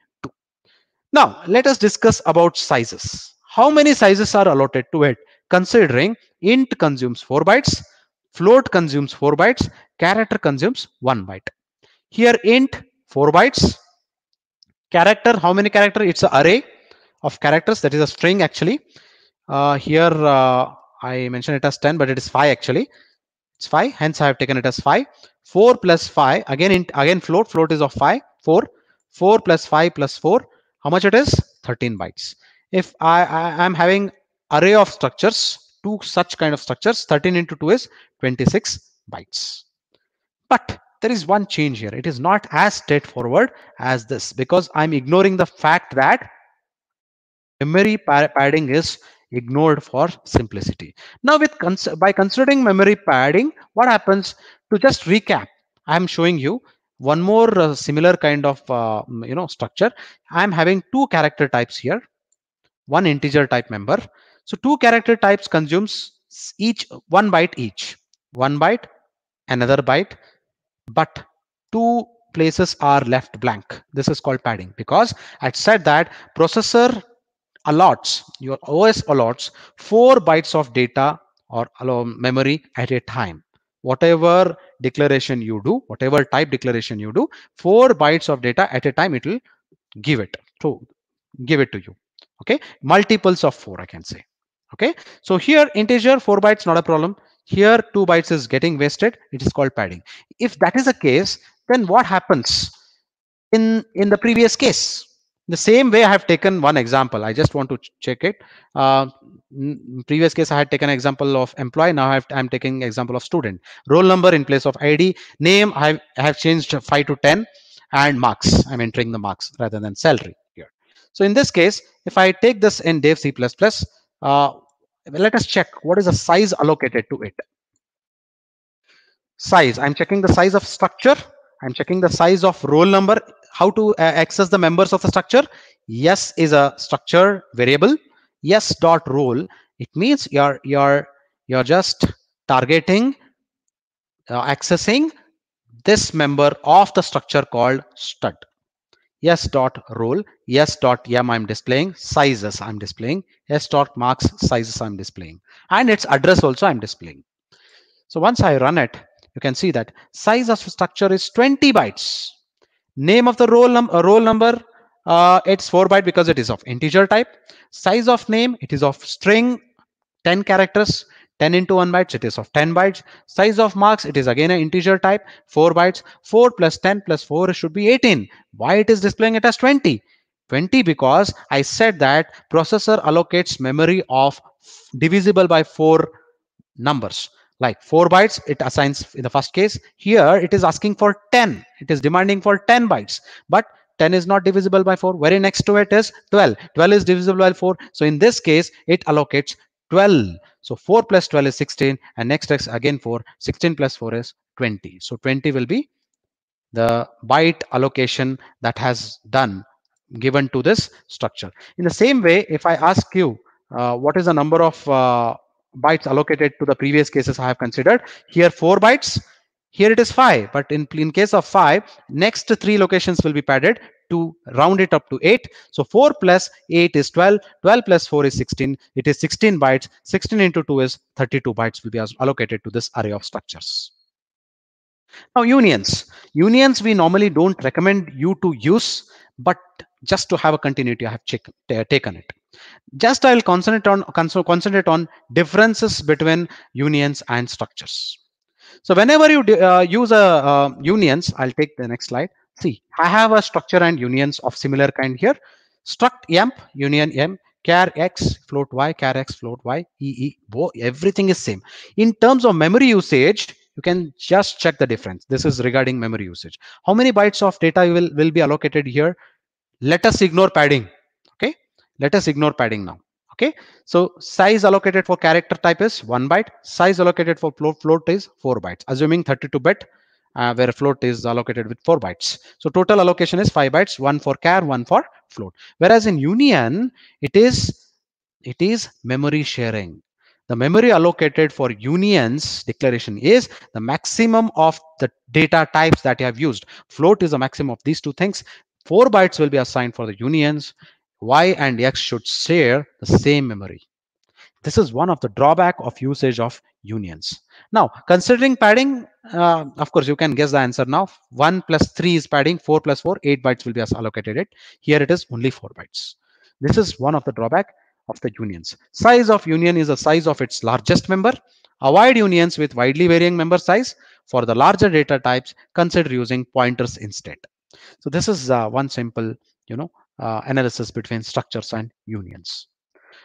now let us discuss about sizes. How many sizes are allotted to it? Considering int consumes 4 bytes float consumes 4 bytes character consumes 1 byte. Here int 4 bytes. Character how many character? It's an array of characters. That is a string actually. Uh, here uh, i mentioned it as 10 but it is 5 actually. It's 5 hence i have taken it as 5 4 plus 5 again in again float. Float is of 5 4 4 plus 5 plus 4 how much it is? 13 bytes. If i i am having array of structures two such kind of structures 13 into 2 is 26 bytes but there is one change here it is not as straightforward as this because i'm ignoring the fact that memory padding is ignored for simplicity. Now with cons by considering memory padding, what happens to just recap, I'm showing you one more uh, similar kind of uh, you know structure. I'm having two character types here, one integer type member. So two character types consumes each one byte each, one byte, another byte, but two places are left blank. This is called padding because I said that processor allots, your OS allots four bytes of data or memory at a time. Whatever declaration you do, whatever type declaration you do, four bytes of data at a time, it will give it. to give it to you. Okay. Multiples of four, I can say. Okay. So here integer four bytes, not a problem. Here two bytes is getting wasted. It is called padding. If that is the case, then what happens in, in the previous case? the same way i have taken one example i just want to check it uh, previous case i had taken example of employee now i am taking example of student roll number in place of id name i have, I have changed 5 to 10 and marks i'm entering the marks rather than salary here so in this case if i take this in dev c++ uh, let us check what is the size allocated to it. Size. I'm checking the size of structure. I'm checking the size of roll number. How to uh, access the members of the structure? Yes is a structure variable. Yes dot role it means you're you're you're just targeting uh, accessing this member of the structure called stud yes dot role yes dot m i'm displaying sizes i'm displaying yes dot marks sizes i'm displaying and its address also i'm displaying. So once i run it you can see that size of structure is 20 bytes. Name of the roll, num uh, roll number uh, it's 4 byte because it is of integer type. Size of name it is of string 10 characters 10 into 1 bytes it is of 10 bytes. Size of marks it is again an integer type 4 bytes. 4 plus 10 plus 4 should be 18 why it is displaying it as 20 20 because i said that processor allocates memory of divisible by 4 numbers. Like 4 bytes it assigns in the first case. Here it is asking for 10 it is demanding for 10 bytes. But 10 is not divisible by 4 very next to it is 12 12 is divisible by 4 so in this case it allocates 12 so 4 plus 12 is 16 and next is again 4 16 plus 4 is 20 so 20 will be the byte allocation that has done given to this structure in the same way if i ask you uh, what is the number of uh, bytes allocated to the previous cases I have considered. Here four bytes, here it is five, but in, in case of five, next three locations will be padded to round it up to eight. So four plus eight is 12, 12 plus four is 16. It is 16 bytes, 16 into two is 32 bytes. Will be allocated to this array of structures. Now unions, unions we normally don't recommend you to use, but just to have a continuity, I have taken it. Just i'll concentrate on concentrate on differences between unions and structures. So whenever you uh, use a uh, unions i'll take the next slide see i have a structure and unions of similar kind here. Struct emp union m char x float y char x float y e e everything is same. In terms of memory usage you can just check the difference. This is regarding memory usage. How many bytes of data will will be allocated here? Let us ignore padding Okay, let us ignore padding now. Okay, so size allocated for character type is one byte. Size allocated for float, float is four bytes, assuming 32 bit uh, where float is allocated with four bytes. So total allocation is five bytes, one for char, one for float. Whereas in union, it is it is memory sharing. The memory allocated for unions declaration is the maximum of the data types that you have used. Float is the maximum of these two things. Four bytes will be assigned for the unions y and x should share the same memory. This is one of the drawback of usage of unions. Now, considering padding, uh, of course, you can guess the answer now. 1 plus 3 is padding, 4 plus 4, 8 bytes will be allocated it. Here it is only 4 bytes. This is one of the drawback of the unions. Size of union is the size of its largest member. Avoid unions with widely varying member size. For the larger data types, consider using pointers instead. So this is uh, one simple, you know, uh, analysis between structures and unions.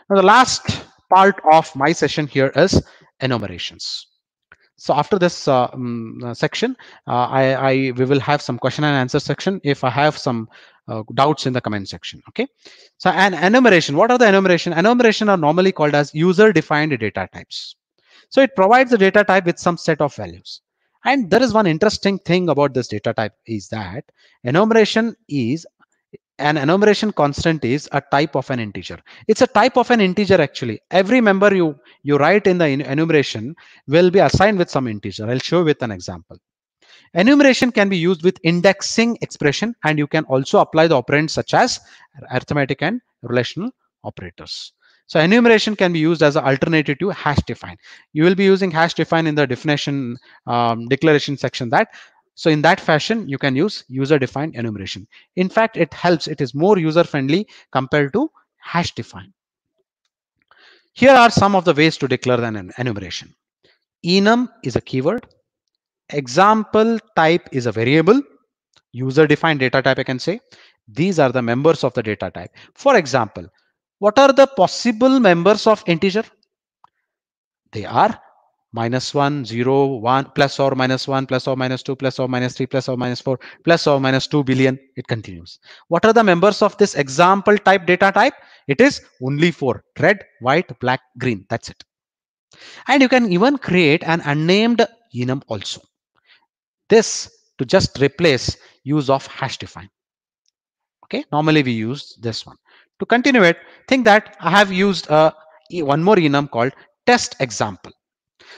Now the last part of my session here is enumerations. So after this uh, um, section, uh, I, I, we will have some question and answer section. If I have some uh, doubts in the comment section, okay. So an enumeration, what are the enumeration? Enumeration are normally called as user-defined data types. So it provides the data type with some set of values. And there is one interesting thing about this data type is that enumeration is an enumeration constant is a type of an integer. It's a type of an integer actually. Every member you you write in the enumeration will be assigned with some integer. I'll show with an example. Enumeration can be used with indexing expression and you can also apply the operands such as arithmetic and relational operators. So enumeration can be used as an alternative to hash define. You will be using hash define in the definition um, declaration section that so in that fashion, you can use user-defined enumeration. In fact, it helps. It is more user-friendly compared to hash define. Here are some of the ways to declare an enumeration. Enum is a keyword. Example type is a variable. User-defined data type, I can say. These are the members of the data type. For example, what are the possible members of integer? They are minus 1, 0, 1, plus or minus 1, plus or minus 2, plus or minus 3, plus or minus 4, plus or minus 2 billion. It continues. What are the members of this example type data type? It is only four, red, white, black, green. That's it. And you can even create an unnamed enum also. This to just replace use of hash define. Okay, normally we use this one. To continue it, think that I have used uh, one more enum called test example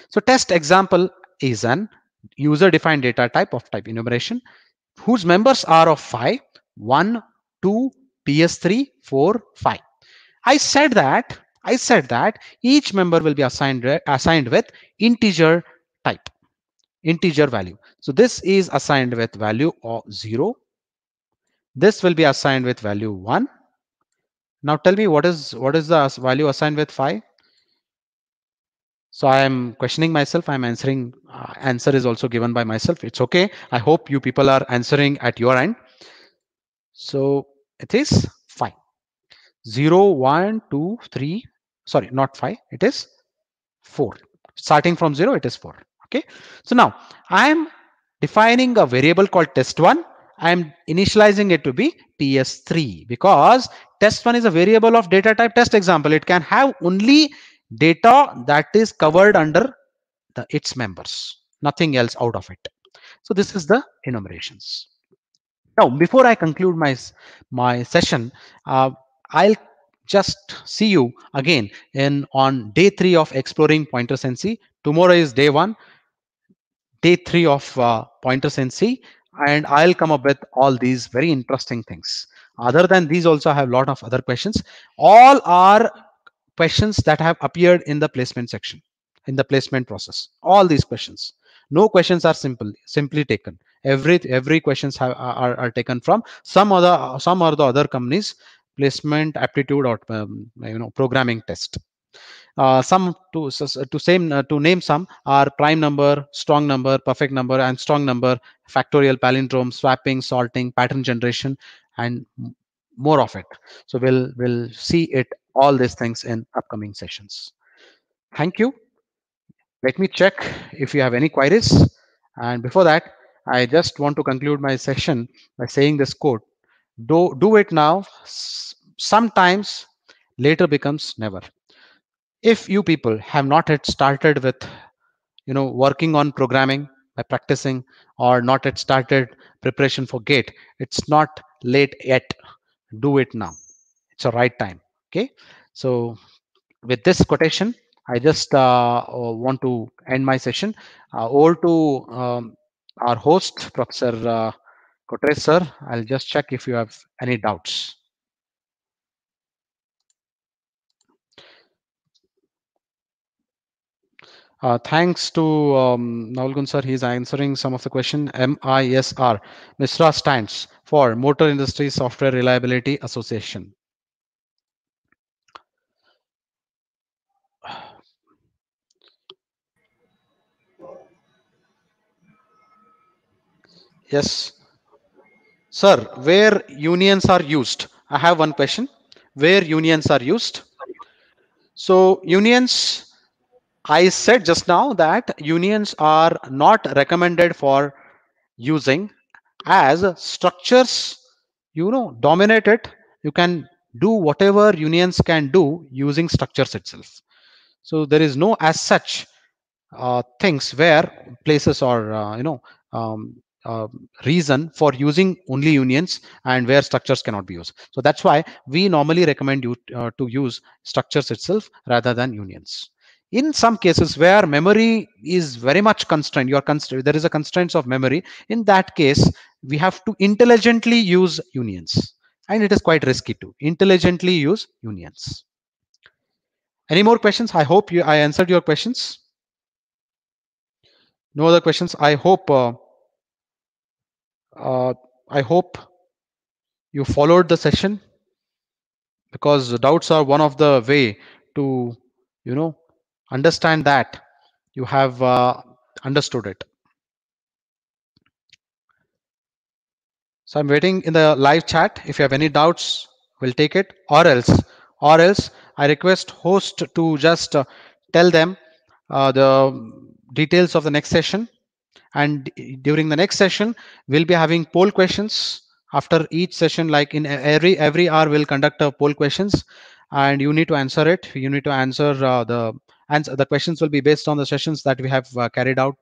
so test example is an user-defined data type of type enumeration whose members are of 5, 1, 2, PS3, 4, 5. I said that I said that each member will be assigned assigned with integer type, integer value. So this is assigned with value of 0. This will be assigned with value 1. Now tell me what is what is the value assigned with 5? So i am questioning myself. I'm answering uh, answer is also given by myself. It's okay. I hope you people are answering at your end. So it is 5 0 1 2 3 sorry not 5 it is 4 starting from 0 it is 4 okay? So now i am defining a variable called test1 i am initializing it to be ts3 because test1 is a variable of data type test example. It can have only data that is covered under the its members nothing else out of it so this is the enumerations now before i conclude my my session uh, i'll just see you again in on day three of exploring pointers in C. Tomorrow is day one, day three of uh, pointers in C, and I'll come up with all these very interesting things. Other than these, also I have a lot of other questions. All are questions that have appeared in the placement section in the placement process. All these questions. No questions are simple simply taken. Every every questions have, are, are taken from some other some or the other companies placement aptitude or um, you know programming test. Uh, some to to same uh, to name some are prime number strong number perfect number and strong number factorial palindrome swapping sorting pattern generation and more of it so we'll we'll see it all these things in upcoming sessions. Thank you. Let me check if you have any queries. And before that, I just want to conclude my session by saying this quote, do, do it now. Sometimes later becomes never. If you people have not yet started with, you know, working on programming by practicing or not yet started preparation for GATE, it's not late yet. Do it now. It's a right time okay? So with this quotation i just uh, uh, want to end my session. Uh, over to um, our host professor uh, sir. I'll just check if you have any doubts Uh, thanks to um, Navalgund sir, he's answering some of the question. MISR, MISRA stands for Motor Industry Software Reliability Association. Yes. Sir, where unions are used? I have one question. Where unions are used? So unions, I said just now that unions are not recommended for using as structures, you know, dominate it. You can do whatever unions can do using structures itself. So there is no as such uh, things where places or, uh, you know, um, uh, reason for using only unions and where structures cannot be used. So that's why we normally recommend you uh, to use structures itself rather than unions. In some cases where memory is very much constrained, there is a constraints of memory. In that case, we have to intelligently use unions and it is quite risky to intelligently use unions. Any more questions? I hope you I answered your questions. No other questions. I hope uh, uh, I hope you followed the session because doubts are one of the way to, you know, understand that. You have uh, understood it. So I'm waiting in the live chat. If you have any doubts, we'll take it. Or else, or else I request host to just uh, tell them uh, the details of the next session. And during the next session we'll be having poll questions. After each session like in every every hour we'll conduct a poll questions. And you need to answer it. You need to answer uh, the answer the questions will be based on the sessions that we have uh, carried out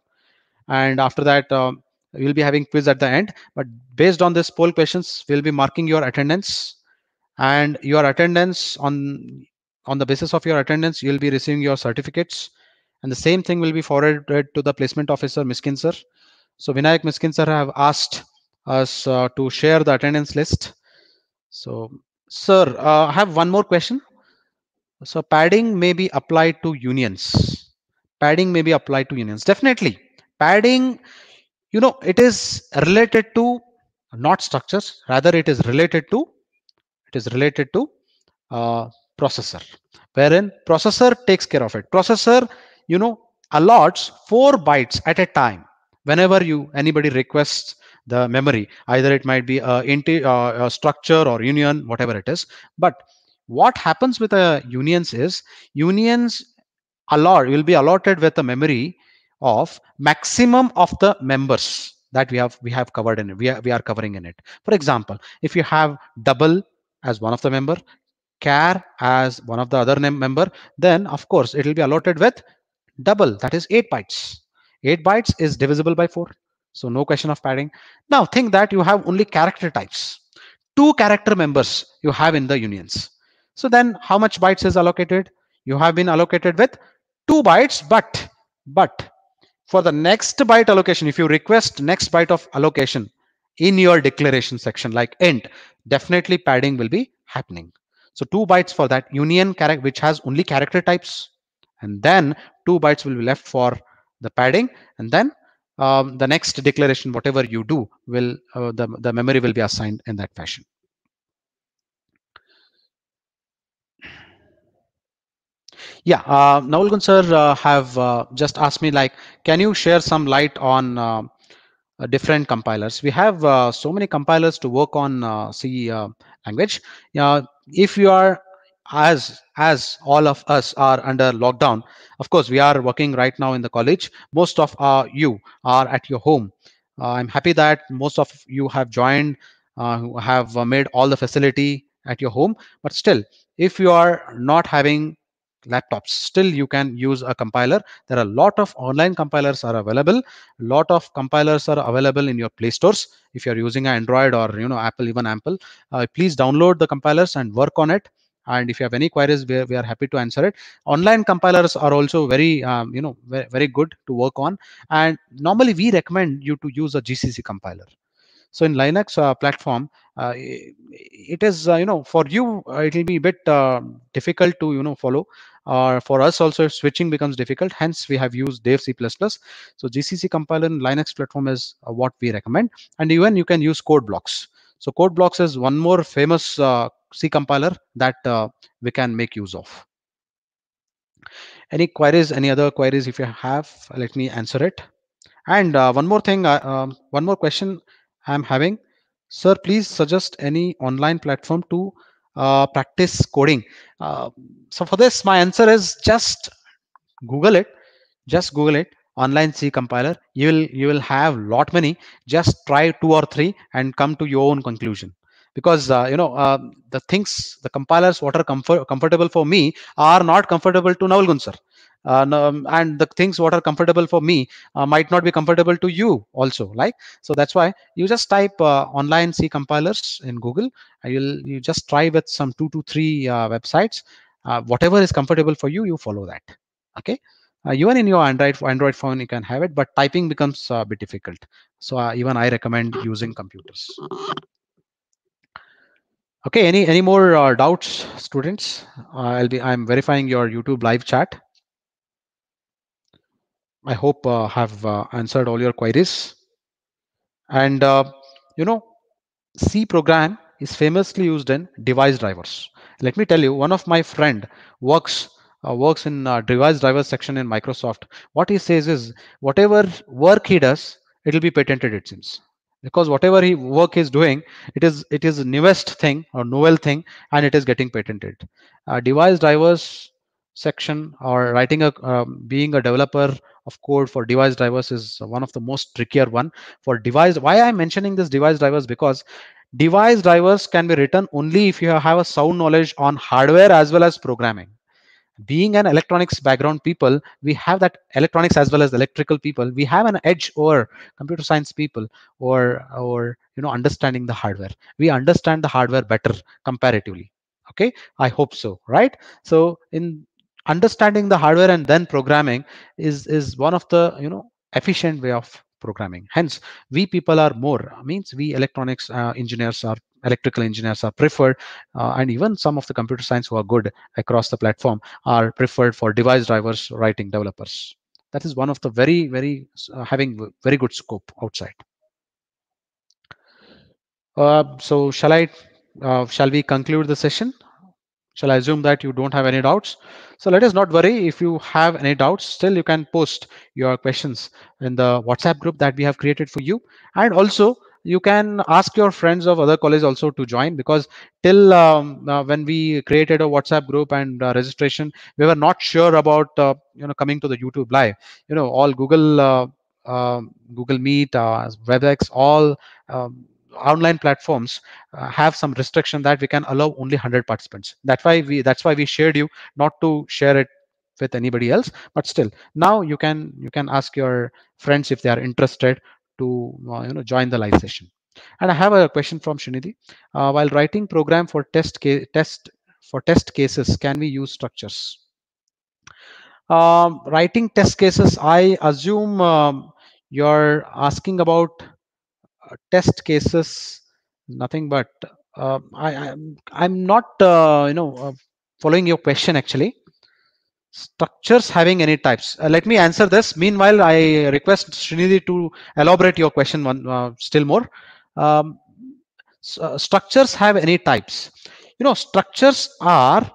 and after that uh, we'll be having quiz at the end but based on this poll questions we'll be marking your attendance and your attendance on on the basis of your attendance you'll be receiving your certificates and the same thing will be forwarded to the placement officer Miskin sir. So Vinayak Miskin sir have asked us uh, to share the attendance list. So sir, uh, I have one more question. So padding may be applied to unions. Padding may be applied to unions. Definitely. Padding, you know, it is related to not structures, rather it is related to, it is related to uh, processor, wherein processor takes care of it. Processor you know allots four bytes at a time whenever you anybody requests the memory either it might be a, uh, structure or union whatever it is but what happens with the unions is unions allot will be allotted with a memory of maximum of the members that we have we have covered in it we are, we are covering in it. For example if you have double as one of the member char as one of the other member then of course it will be allotted with double that is 8 bytes. 8 bytes is divisible by 4 so no question of padding. Now think that you have only character types. Two character members you have in the unions so then how much bytes is allocated? You have been allocated with 2 bytes but but for the next byte allocation if you request next byte of allocation in your declaration section like int definitely padding will be happening. So 2 bytes for that union character which has only character types and then two bytes will be left for the padding and then um, the next declaration whatever you do will uh, the, the memory will be assigned in that fashion yeah uh, Navalgund sir uh, have uh, just asked me like can you share some light on uh, uh different compilers? We have uh, so many compilers to work on uh, C language. If you are as as all of us are under lockdown of course we are working right now in the college. Most of uh, you are at your home. Uh, i'm happy that most of you have joined uh, have made all the facility at your home. But still if you are not having laptops. Still you can use a compiler. There are a lot of online compilers are available. A lot of compilers are available in your play stores. If you're using android or you know apple even apple uh, please download the compilers and work on it. And if you have any queries we are, we are happy to answer it. Online compilers are also very um, you know very, very good to work on. And normally we recommend you to use a gcc compiler So in Linux uh, platform, uh, it is uh, you know for you it will be a bit uh, difficult to you know follow. Uh, for us also switching becomes difficult. Hence we have used Dev C++. So GCC compiler in Linux platform is what we recommend, and even you can use code blocks. So code blocks is one more famous uh, C compiler that uh, we can make use of. Any queries? Any other queries? If you have, let me answer it. And uh, one more thing, um, one more question I'm having. Sir, please suggest any online platform to uh, practice coding. Uh, so for this, my answer is just Google it. Just Google it. Online C compiler. You will you will have lot many. Just try two or three and come to your own conclusion. Because uh, you know uh, the things, the compilers, what are comfort, comfortable for me are not comfortable to Navalgund sir uh, um, and the things what are comfortable for me uh, might not be comfortable to you also like so that's why you just type uh, online c compilers in google you'll you just try with some two to three uh, websites. Uh, whatever is comfortable for you you follow that okay? Uh, even in your android android phone you can have it but typing becomes a bit difficult. So even i recommend using computers. Okay any any more doubts students? I'll be i'm verifying your youtube live chat I hope uh, have uh, answered all your queries. And uh, you know, C program is famously used in device drivers. Let me tell you, one of my friend works uh, works in uh, device driver section in Microsoft. What he says is, whatever work he does, it will be patented. It seems because whatever he work is doing, it is it is newest thing or novel thing, and it is getting patented. Uh, device drivers section or writing a um, being a developer of code for device drivers is one of the most trickier one for device. Why i'm mentioning this device drivers? Because device drivers can be written only if you have a sound knowledge on hardware as well as programming. Being an electronics background people we have that electronics as well as electrical people. We have an edge over computer science people or or you know understanding the hardware. We understand the hardware better comparatively. Okay? I hope so right? So in understanding the hardware and then programming is is one of the you know efficient way of programming. Hence we people are more means we electronics uh, engineers are electrical engineers are preferred uh, and even some of the computer science who are good across the platform are preferred for device drivers writing developers. That is one of the very very uh, having very good scope outside. Uh, so shall i uh, shall we conclude the session shall i assume that you don't have any doubts? So let us not worry. If you have any doubts, still you can post your questions in the WhatsApp group that we have created for you. And also you can ask your friends of other colleges also to join because till um, uh, when we created a WhatsApp group and uh, registration, we were not sure about, uh, you know, coming to the YouTube live, you know, all Google, uh, um, Google Meet, uh, WebEx, all um, online platforms uh, have some restriction that we can allow only 100 participants. That's why we that's why we shared you not to share it with anybody else but still now you can you can ask your friends if they are interested to uh, you know join the live session. And i have a question from srinidhi uh, while writing program for test case test for test cases can we use structures? Um, writing test cases i assume um, you're asking about test cases nothing but uh, I, I'm, I'm not uh, you know uh, following your question actually. Structures having any types. Uh, let me answer this. Meanwhile i request srinidhi to elaborate your question one uh, still more. Um, so structures have any types. You know structures are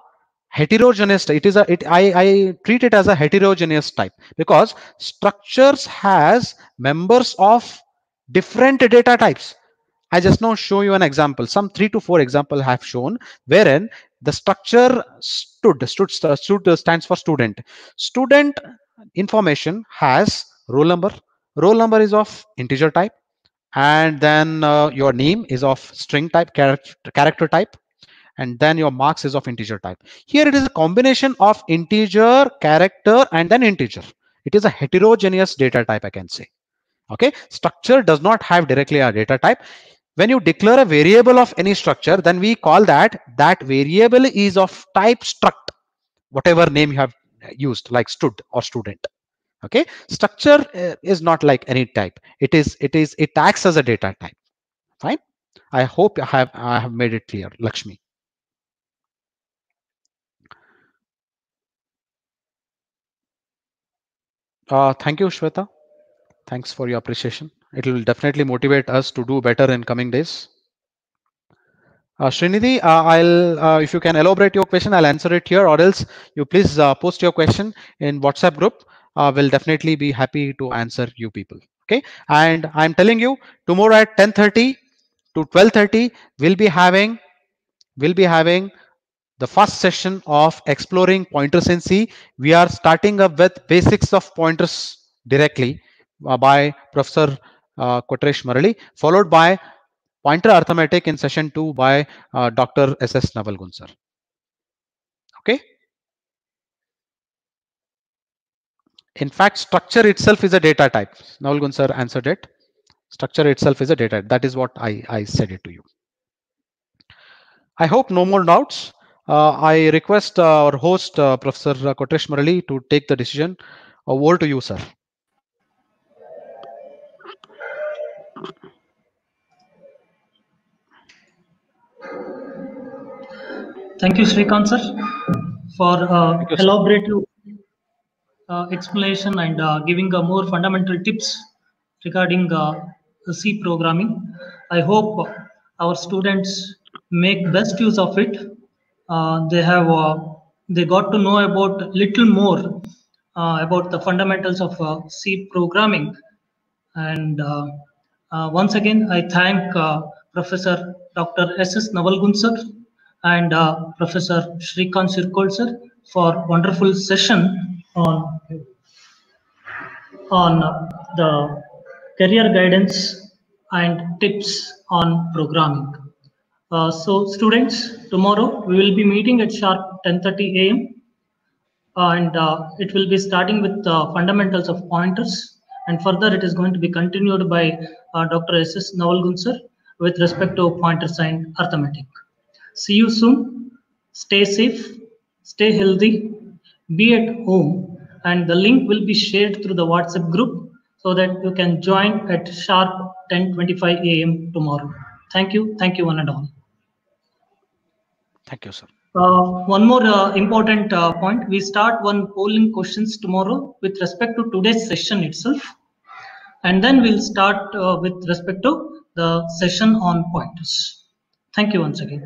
heterogeneous it is a it I, I treat it as a heterogeneous type because structures has members of different data types. I just now show you an example. Some three to four example have shown wherein the structure stood, stood, stood stands for student. Student information has roll number. Roll number is of integer type. And then uh, your name is of string type, character, character type. And then your marks is of integer type. Here it is a combination of integer, character, and then integer. It is a heterogeneous data type, I can say okay structure does not have directly a data type when you declare a variable of any structure then we call that that variable is of type struct whatever name you have used like stud or student okay structure uh, is not like any type it is it is it acts as a data type Fine. I hope I have I have made it clear, Lakshmi. Uh, thank you, Shweta. Thanks for your appreciation. It will definitely motivate us to do better in coming days. Uh, Srinidhi, uh, I'll uh, if you can elaborate your question, I'll answer it here, or else you please uh, post your question in WhatsApp group. Uh, we'll definitely be happy to answer you people. Okay, and I'm telling you, tomorrow at 10:30 to 12:30, we'll be having we'll be having the first session of exploring pointers in C. We are starting up with basics of pointers directly by Professor uh, Kotresh followed by pointer arithmetic in session 2 by uh, Dr. S.S. Navalgund sir. Okay. In fact, structure itself is a data type. Navalgund sir answered it. Structure itself is a data. That is what I, I said it to you. I hope no more doubts. Uh, I request uh, our host, uh, Professor Kotresh Marali, to take the decision. Over to you, sir. Thank you, Shrikanth sir, for uh, Thank you, sir. elaborative uh, explanation and uh, giving uh, more fundamental tips regarding uh, C programming. I hope our students make best use of it. Uh, they have uh, they got to know about little more uh, about the fundamentals of uh, C programming. And uh, uh, once again, I thank uh, Professor Dr. S.S. Navalgund sir and uh, Professor Shrikanth Shirakol sir for wonderful session on on the career guidance and tips on programming. Uh, so students, tomorrow we will be meeting at sharp 10.30 a.m. and uh, it will be starting with the fundamentals of pointers and further it is going to be continued by uh, Dr. S.S. Navalgund sir with respect to pointers and arithmetic. See you soon. Stay safe, stay healthy, be at home and the link will be shared through the WhatsApp group so that you can join at sharp 10:25 a.m. tomorrow. Thank you. Thank you one and all. Thank you, sir. Uh, one more uh, important uh, point. We start one polling questions tomorrow with respect to today's session itself. And then we'll start uh, with respect to the session on pointers. Thank you once again.